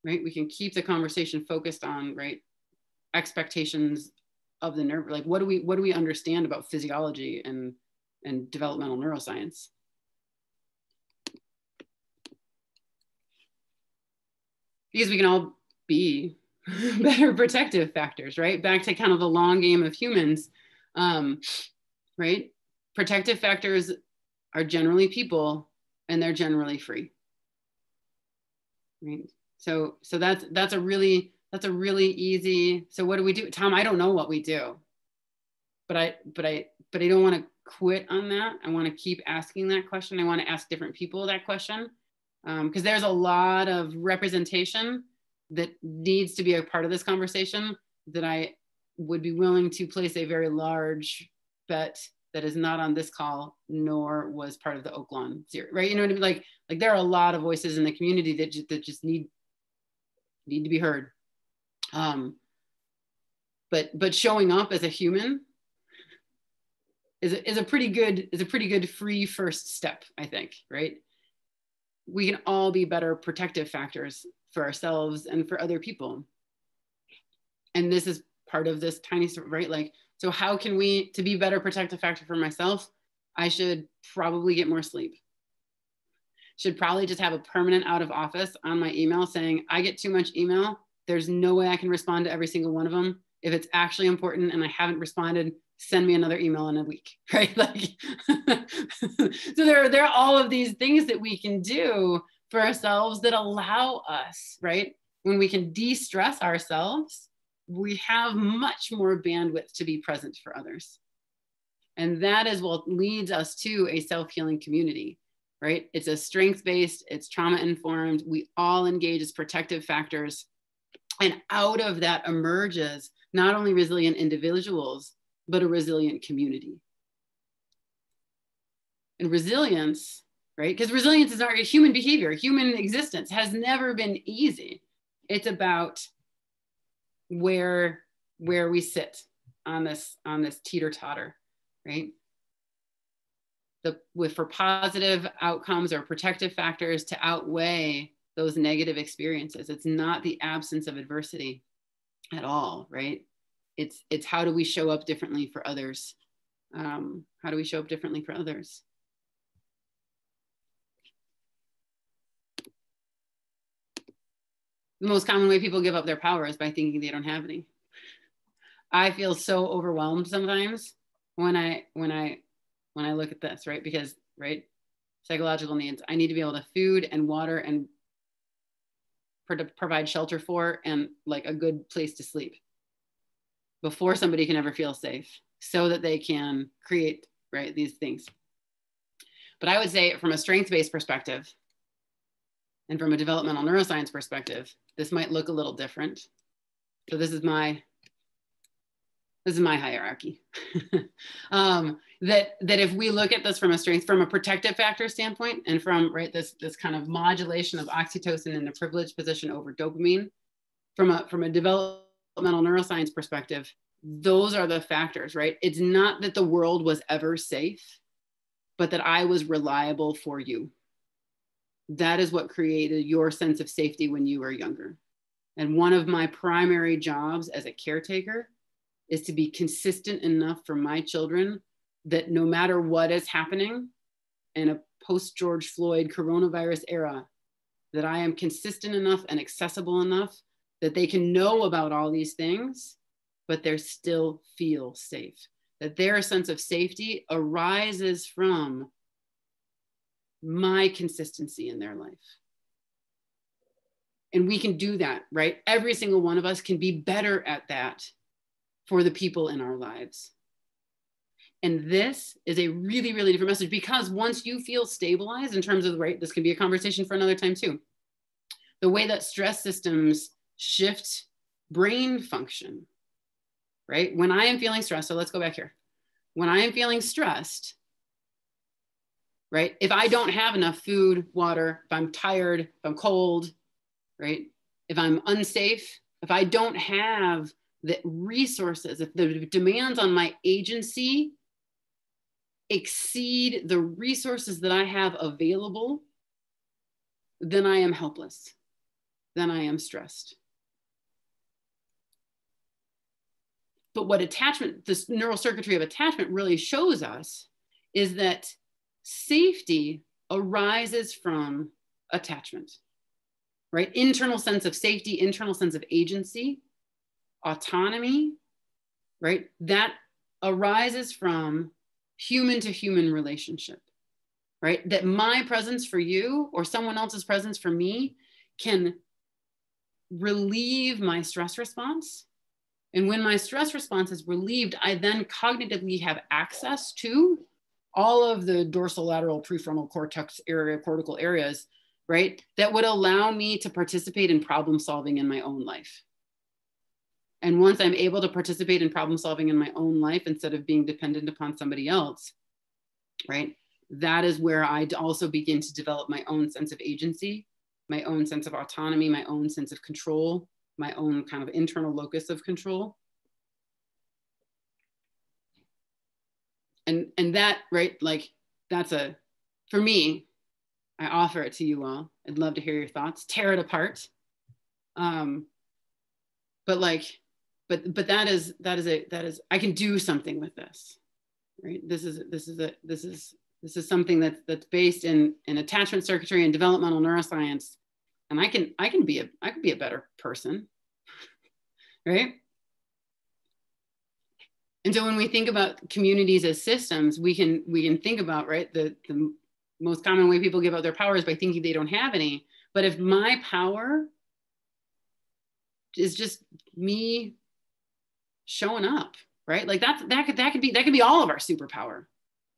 right? We can keep the conversation focused on, right, expectations of the nerve. Like, what do we what do we understand about physiology and and developmental neuroscience? Because we can all be better protective factors, right? Back to kind of the long game of humans, um, right? Protective factors are generally people and they're generally free. Right? So so that's that's a really that's a really easy. So what do we do, Tom? I don't know what we do, but I but I but I don't want to quit on that. I want to keep asking that question. I want to ask different people that question because um, there's a lot of representation that needs to be a part of this conversation that I would be willing to place a very large bet that is not on this call nor was part of the Oaklawn series, right? You know what I mean? Like, like there are a lot of voices in the community that just, that just need need to be heard. Um, but but showing up as a human is a, is a pretty good is a pretty good free first step, I think, right? We can all be better protective factors for ourselves and for other people. And this is part of this tiny right? Like, so how can we to be better protective factor for myself? I should probably get more sleep should probably just have a permanent out of office on my email saying, I get too much email. There's no way I can respond to every single one of them. If it's actually important and I haven't responded, send me another email in a week, right? Like, so there, there are all of these things that we can do for ourselves that allow us, right? When we can de stress ourselves, we have much more bandwidth to be present for others. And that is what leads us to a self healing community right? It's a strength based, it's trauma informed. We all engage as protective factors. And out of that emerges not only resilient individuals, but a resilient community. And resilience, right? Because resilience is our human behavior, human existence has never been easy. It's about where where we sit on this on this teeter totter, right? the with for positive outcomes or protective factors to outweigh those negative experiences it's not the absence of adversity at all right it's it's how do we show up differently for others? Um, how do we show up differently for others? The most common way people give up their power is by thinking they don't have any. I feel so overwhelmed sometimes when i when i when I look at this, right? Because, right, psychological needs, I need to be able to food and water and pro- provide shelter for and like a good place to sleep before somebody can ever feel safe so that they can create, right, these things. But I would say from a strength based perspective and from a developmental neuroscience perspective, this might look a little different. So this is my this is my hierarchy. um, that that if we look at this from a strength, from a protective factor standpoint, and from right this this kind of modulation of oxytocin in a privileged position over dopamine, from a from a developmental neuroscience perspective, those are the factors, right? It's not that the world was ever safe, but that I was reliable for you. That is what created your sense of safety when you were younger. And one of my primary jobs as a caretaker is to be consistent enough for my children that no matter what is happening in a post George Floyd coronavirus era, that I am consistent enough and accessible enough that they can know about all these things, but they still feel safe. That their sense of safety arises from my consistency in their life. And we can do that, right? Every single one of us can be better at that for the people in our lives. And this is a really, really different message because once you feel stabilized in terms of, right, this can be a conversation for another time too. The way that stress systems shift brain function, right? When I am feeling stressed, so let's go back here. When I am feeling stressed, right? If I don't have enough food, water, if I'm tired, if I'm cold, right? If I'm unsafe, if I don't have the resources, if the demands on my agency exceed the resources that I have available, then I am helpless. Then I am stressed. But what attachment, this neural circuitry of attachment really shows us is that safety arises from attachment, right? Internal sense of safety, internal sense of agency autonomy, right? That arises from human to human relationship, right? That my presence for you or someone else's presence for me can relieve my stress response. And when my stress response is relieved, I then cognitively have access to all of the dorsolateral prefrontal cortex area, cortical areas, right? That would allow me to participate in problem solving in my own life. And once I'm able to participate in problem solving in my own life instead of being dependent upon somebody else, right? That is where I also begin to develop my own sense of agency my own sense of autonomy, my own sense of control, my own kind of internal locus of control. And, and that, right, like that's a, for me, I offer it to you all. I'd love to hear your thoughts, tear it apart. Um, but like, but, but that is, that is a, that is, I can do something with this, right? This is, this is a, this is this is something that's that's based in in attachment circuitry and developmental neuroscience, and I can I can be a I can be a better person, right? And so when we think about communities as systems, we can we can think about right the the most common way people give out their power is by thinking they don't have any. But if my power is just me showing up, right? Like that that could that could be that could be all of our superpower,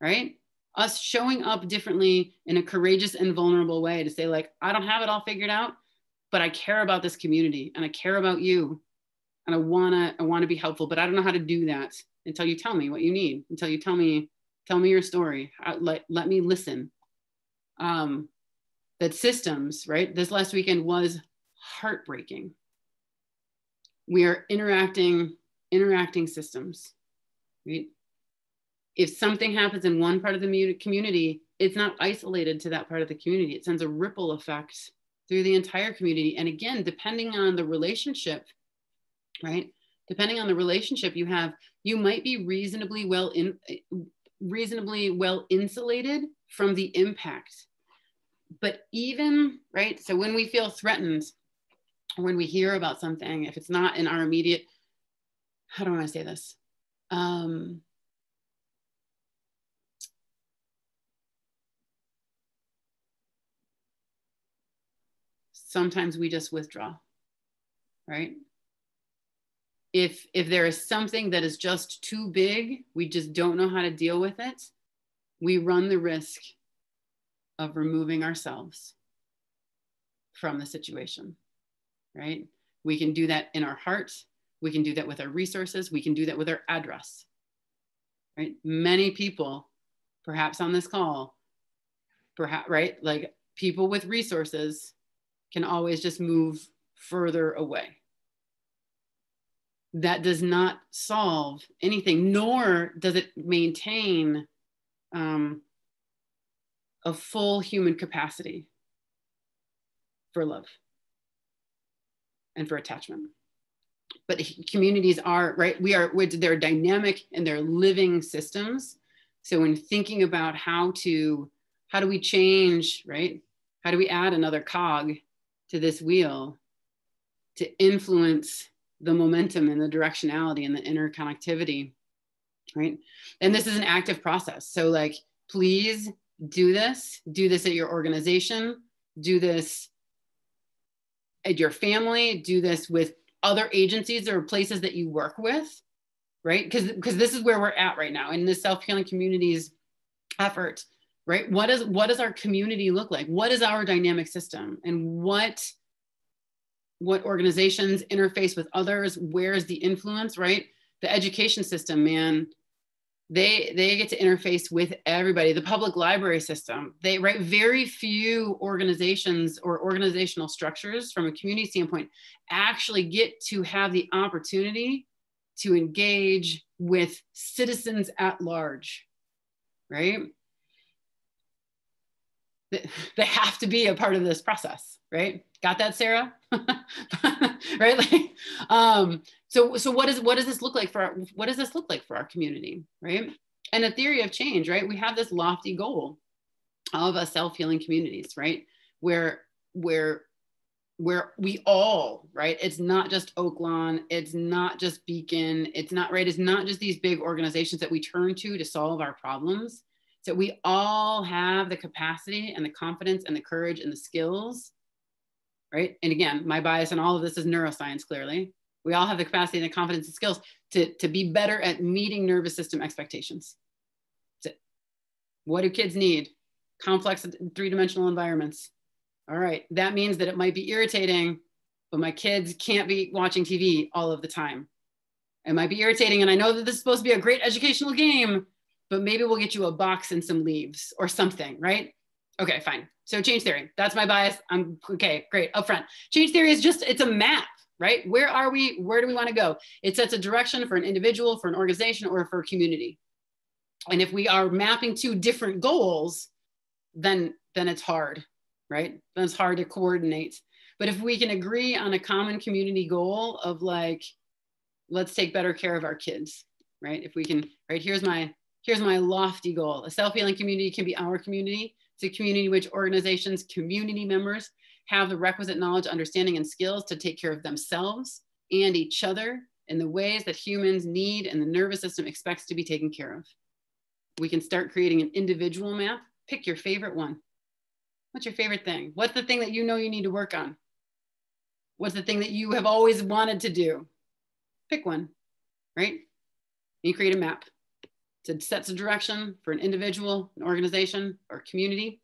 right? Us showing up differently in a courageous and vulnerable way to say like i don't have it all figured out but i care about this community and i care about you. And i want to i want to be helpful but i don't know how to do that until you tell me what you need until you tell me tell me your story. Let, let me listen. Um, that systems right this last weekend was heartbreaking. We are interacting interacting systems right if something happens in one part of the community, it's not isolated to that part of the community. It sends a ripple effect through the entire community. And again, depending on the relationship, right? Depending on the relationship you have, you might be reasonably well in reasonably well insulated from the impact. But even, right? So when we feel threatened, when we hear about something, if it's not in our immediate, how do I say this? Um, sometimes we just withdraw right? If if there is something that is just too big we just don't know how to deal with it we run the risk of removing ourselves from the situation right? We can do that in our heart. We can do that with our resources. We can do that with our address right? Many people perhaps on this call perhaps right? Like people with resources can always just move further away. That does not solve anything, nor does it maintain um, a full human capacity for love and for attachment. But communities are, right? We are, they're dynamic and they're living systems. So when thinking about how to, how do we change, right? How do we add another cog to this wheel to influence the momentum and the directionality and the interconnectivity right? And this is an active process. So like please do this. Do this at your organization. Do this at your family. Do this with other agencies or places that you work with right? Because because this is where we're at right now in the self-healing communities effort right? What is what does our community look like? What is our dynamic system? And what what organizations interface with others? Where is the influence right? The education system man they they get to interface with everybody. The public library system they right? Very few organizations or organizational structures from a community standpoint actually get to have the opportunity to engage with citizens at large right they have to be a part of this process right? Got that sarah? Right? Like um so so what is what does this look like for our, what does this look like for our community right? And a theory of change right? We have this lofty goal of a self-healing communities right? Where where where we all right? It's not just oaklawn it's not just beacon it's not right? It's not just these big organizations that we turn to to solve our problems so we all have the capacity and the confidence and the courage and the skills, right? And again, my bias in all of this is neuroscience, clearly. We all have the capacity and the confidence and skills to, to be better at meeting nervous system expectations. What do kids need? Complex three-dimensional environments. All right, that means that it might be irritating, but my kids can't be watching TV all of the time. It might be irritating, and I know that this is supposed to be a great educational game, but maybe we'll get you a box and some leaves or something, right? Okay, fine. So change theory. That's my bias. I'm okay, great. Up front. Change theory is just, it's a map, right? Where are we? Where do we want to go? It sets a direction for an individual, for an organization, or for a community. And if we are mapping two different goals, then then it's hard, right? Then it's hard to coordinate. But if we can agree on a common community goal of like, let's take better care of our kids, right? If we can, right, here's my here's my lofty goal. A self-healing community can be our community. It's a community which organizations, community members have the requisite knowledge, understanding, and skills to take care of themselves and each other in the ways that humans need and the nervous system expects to be taken care of. We can start creating an individual map. Pick your favorite one. What's your favorite thing? What's the thing that you know you need to work on? What's the thing that you have always wanted to do? Pick one, right? You create a map. It sets a direction for an individual, an organization, or community.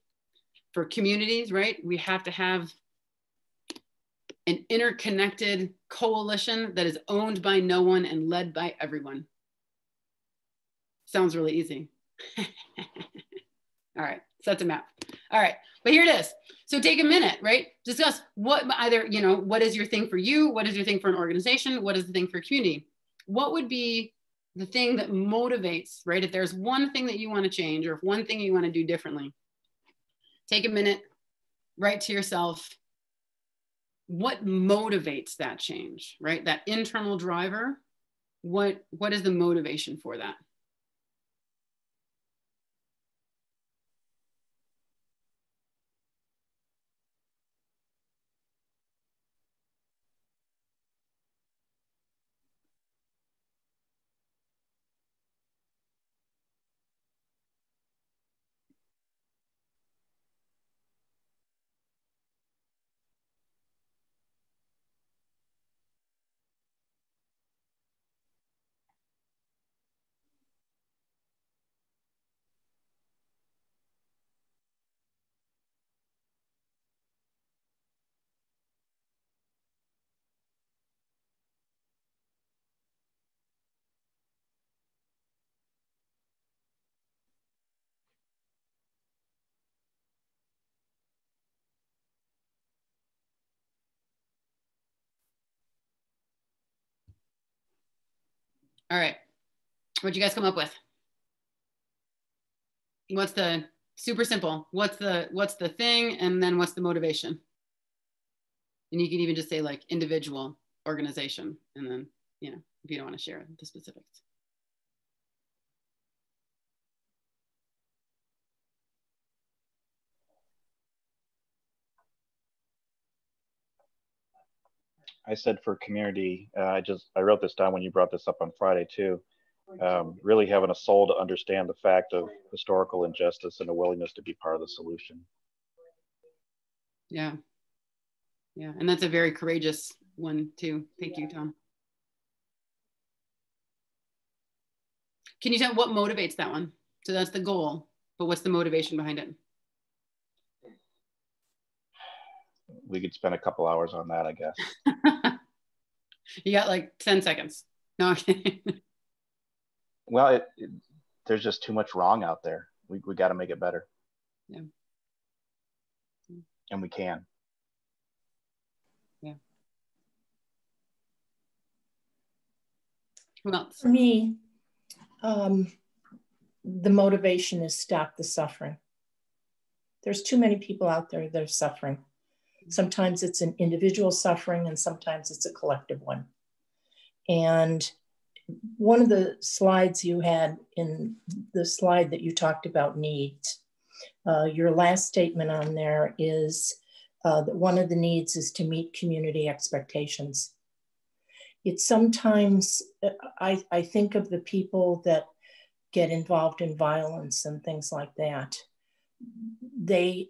For communities, right, we have to have an interconnected coalition that is owned by no one and led by everyone. Sounds really easy. All right, so that's a map. All right, but here it is. So take a minute, right? Discuss what either, you know, what is your thing for you? What is your thing for an organization? What is the thing for community? What would be the thing that motivates, right? If there's one thing that you want to change or if one thing you want to do differently, take a minute, write to yourself, what motivates that change, right? That internal driver, what, what is the motivation for that? All right. What'd you guys come up with? What's the super simple? What's the what's the thing and then what's the motivation? And you can even just say like individual organization and then, you know, if you don't want to share the specifics. I said for community, uh, I just I wrote this down when you brought this up on Friday too. Um, really having a soul to understand the fact of historical injustice and a willingness to be part of the solution. Yeah, yeah, and that's a very courageous one too. Thank you, Tom. Can you tell what motivates that one? So that's the goal, but what's the motivation behind it? We could spend a couple hours on that, I guess. you got like 10 seconds. No, well, it, it, there's just too much wrong out there. We, we got to make it better. Yeah. And we can. Yeah. Well, For me, um, the motivation is stop the suffering. There's too many people out there that are suffering. Sometimes it's an individual suffering, and sometimes it's a collective one. And one of the slides you had in the slide that you talked about needs, uh, your last statement on there is uh, that one of the needs is to meet community expectations. It's sometimes, uh, I, I think of the people that get involved in violence and things like that. They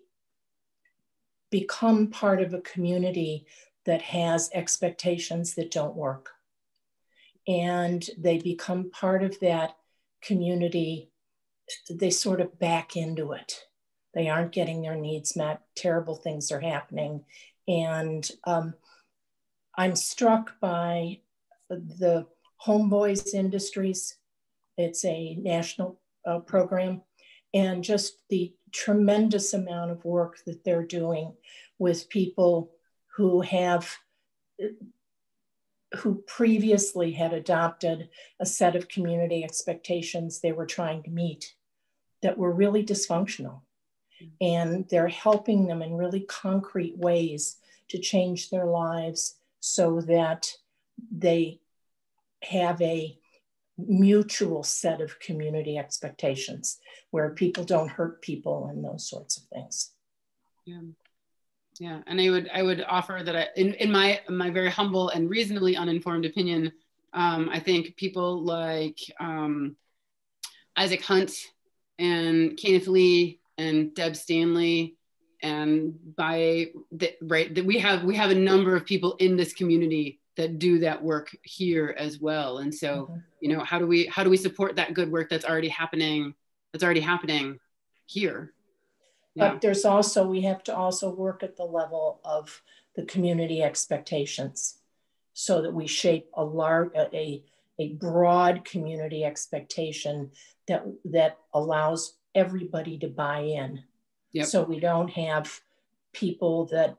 become part of a community that has expectations that don't work. And they become part of that community, they sort of back into it. They aren't getting their needs met, terrible things are happening. And um, I'm struck by the Homeboys Industries. It's a national uh, program, and just the tremendous amount of work that they're doing with people who have who previously had adopted a set of community expectations they were trying to meet that were really dysfunctional. Mm-hmm. And they're helping them in really concrete ways to change their lives so that they have a mutual set of community expectations where people don't hurt people and those sorts of things. Yeah. Yeah. And I would I would offer that I in, in my my very humble and reasonably uninformed opinion, um, I think people like um, Isaac Hunt and Kenneth Lee and Deb Stanley and by the, right that we have we have a number of people in this community that do that work here as well and so mm-hmm. you know how do we how do we support that good work that's already happening that's already happening here yeah. but there's also we have to also work at the level of the community expectations so that we shape a large a, a broad community expectation that that allows everybody to buy in yep. so we don't have people that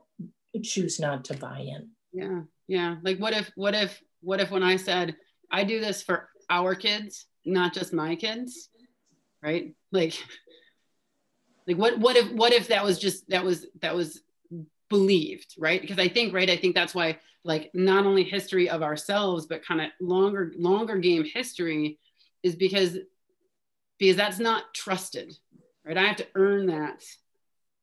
choose not to buy in yeah yeah. Like what if what if what if when i said i do this for our kids not just my kids right? Like like what what if what if that was just that was that was believed right? Because i think right i think that's why like not only history of ourselves but kind of longer longer game history is because because that's not trusted right? I have to earn that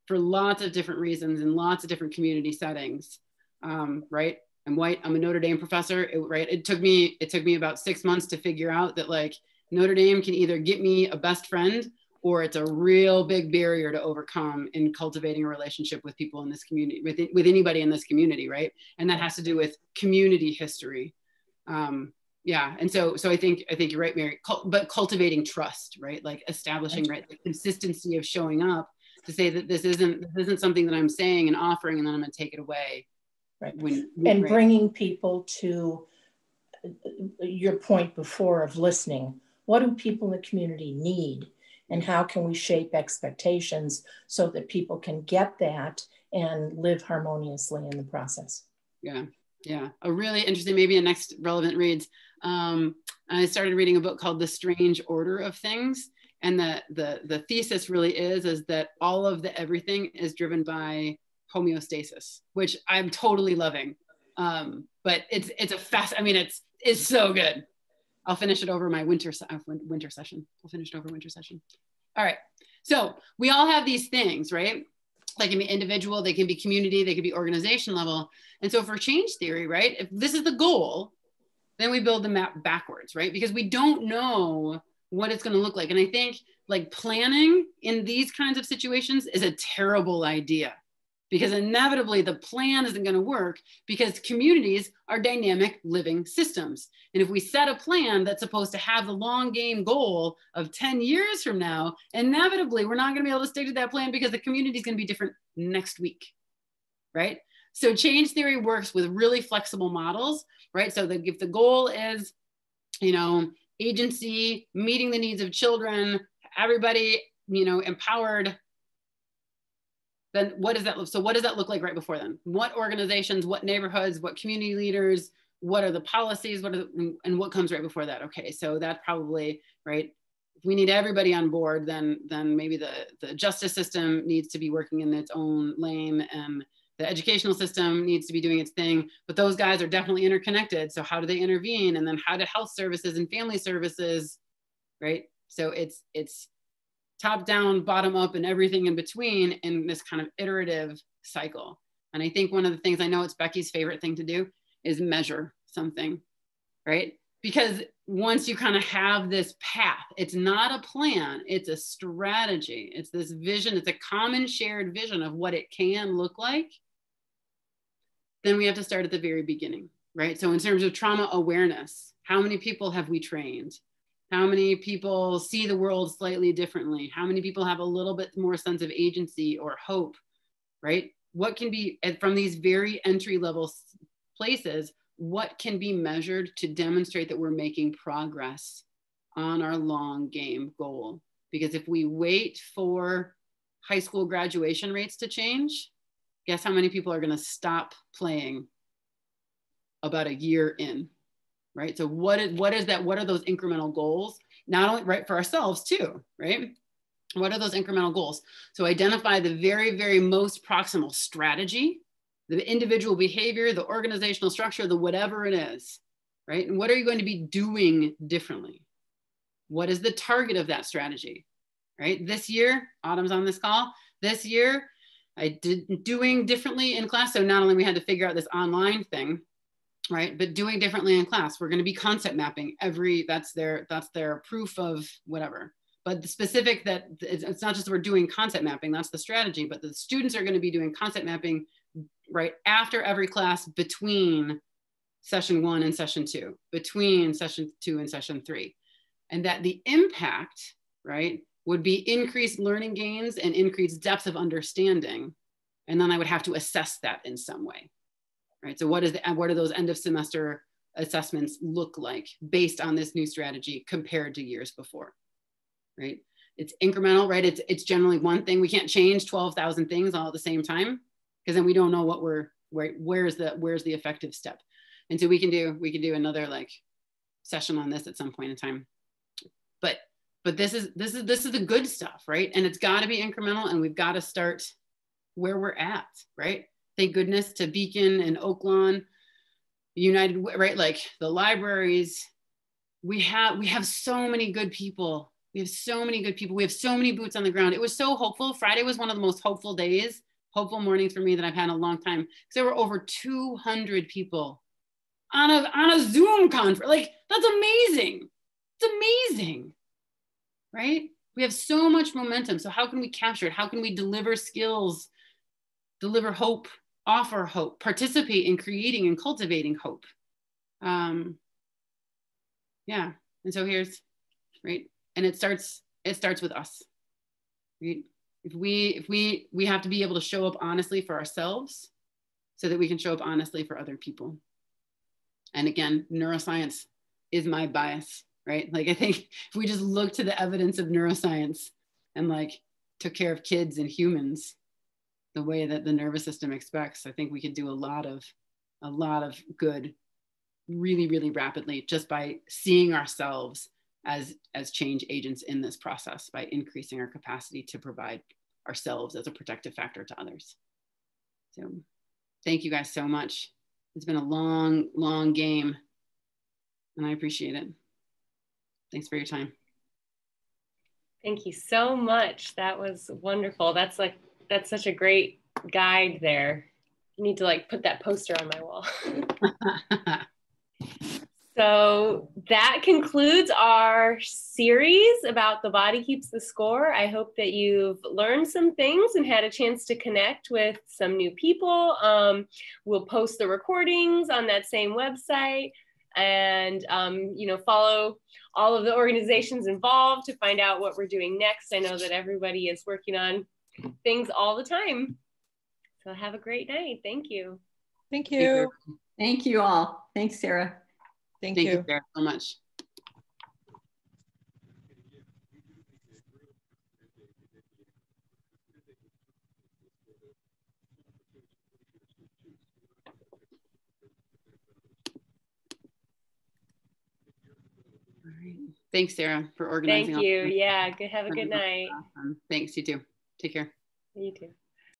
for lots of different reasons in lots of different community settings um, right i'm white i'm a notre dame professor it, right it took me it took me about six months to figure out that like notre dame can either get me a best friend or it's a real big barrier to overcome in cultivating a relationship with people in this community, with, with anybody in this community, right? And that has to do with community history. Um, yeah, and so so I think I think you're right, Mary. But cultivating trust, right? Like establishing right the consistency of showing up to say that this isn't this isn't something that I'm saying and offering, and then I'm going to take it away. Right. When, and right. bringing people to your point before of listening. What do people in the community need? and how can we shape expectations so that people can get that and live harmoniously in the process yeah yeah a really interesting maybe a next relevant reads um, i started reading a book called the strange order of things and the, the the thesis really is is that all of the everything is driven by homeostasis which i'm totally loving um, but it's it's a fast i mean it's it's so good I'll finish it over my winter uh, winter session. I'll finish it over winter session. All right. So we all have these things, right? They can be individual, they can be community, they can be organization level. And so for change theory, right? If this is the goal, then we build the map backwards, right? Because we don't know what it's going to look like. And I think like planning in these kinds of situations is a terrible idea because inevitably the plan isn't going to work because communities are dynamic living systems. And if we set a plan that's supposed to have the long game goal of 10 years from now, inevitably we're not going to be able to stick to that plan because the community is going to be different next week, right? So change theory works with really flexible models, right? So that if the goal is, you know, agency, meeting the needs of children, everybody, you know, empowered then what does that look so what does that look like right before then? What organizations what neighborhoods what community leaders what are the policies what are the, and what comes right before that? Okay so that's probably right if we need everybody on board then then maybe the the justice system needs to be working in its own lane and the educational system needs to be doing its thing but those guys are definitely interconnected. So how do they intervene? And then how do health services and family services right? So it's it's top down, bottom up, and everything in between in this kind of iterative cycle. And I think one of the things I know it's Becky's favorite thing to do is measure something, right? Because once you kind of have this path, it's not a plan, it's a strategy. It's this vision, it's a common shared vision of what it can look like. Then we have to start at the very beginning, right? So, in terms of trauma awareness, how many people have we trained? How many people see the world slightly differently? How many people have a little bit more sense of agency or hope, right? What can be eh, from these very entry level places, what can be measured to demonstrate that we're making progress on our long game goal? Because if we wait for high school graduation rates to change, guess how many people are going to stop playing about a year in? Right. So what is what is that? What are those incremental goals? Not only right for ourselves too, right? What are those incremental goals? So identify the very, very most proximal strategy, the individual behavior, the organizational structure, the whatever it is, right? And what are you going to be doing differently? What is the target of that strategy, right? This year, Autumn's on this call. This year, I did doing differently in class. So not only we had to figure out this online thing, right, but doing differently in class. We're going to be concept mapping every. That's their that's their proof of whatever but the specific that it's not just we're doing concept mapping that's the strategy but the students are going to be doing concept mapping right after every class between session one and session two between session two and session three and that the impact right would be increased learning gains and increased depth of understanding and then i would have to assess that in some way right so what is the what are those end of semester assessments look like based on this new strategy compared to years before right? It's incremental, right? It's, it's generally one thing. We can't change 12,000 things all at the same time because then we don't know what we're, where, where's the, where's the effective step. And so we can do, we can do another like session on this at some point in time. But, but this is, this is, this is the good stuff, right? And it's gotta be incremental and we've got to start where we're at, right? Thank goodness to Beacon and Oaklawn, United, right? Like the libraries, we have, we have so many good people we have so many good people. We have so many boots on the ground. It was so hopeful. Friday was one of the most hopeful days, hopeful mornings for me that I've had in a long time. There were over 200 people on a, on a Zoom conference. Like, that's amazing. It's amazing. Right? We have so much momentum. So, how can we capture it? How can we deliver skills, deliver hope, offer hope, participate in creating and cultivating hope? Um, yeah. And so here's, right? and it starts it starts with us right? if we if we we have to be able to show up honestly for ourselves so that we can show up honestly for other people and again neuroscience is my bias right like i think if we just look to the evidence of neuroscience and like took care of kids and humans the way that the nervous system expects i think we could do a lot of a lot of good really really rapidly just by seeing ourselves as, as change agents in this process by increasing our capacity to provide ourselves as a protective factor to others. So thank you guys so much. It's been a long, long game and I appreciate it. Thanks for your time. Thank you so much. That was wonderful. That's like, that's such a great guide there. You need to like put that poster on my wall. So that concludes our series about the body keeps the score. I hope that you've learned some things and had a chance to connect with some new people. Um, we'll post the recordings on that same website and um, you know follow all of the organizations involved to find out what we're doing next. I know that everybody is working on things all the time. So have a great night. Thank you. Thank you. Thank you all. Thanks, Sarah. Thank, Thank you. you so much. Thanks, Sarah, for organizing. Thank you. Yeah. Good. Have a good night. Awesome. Thanks. You too. Take care. You too.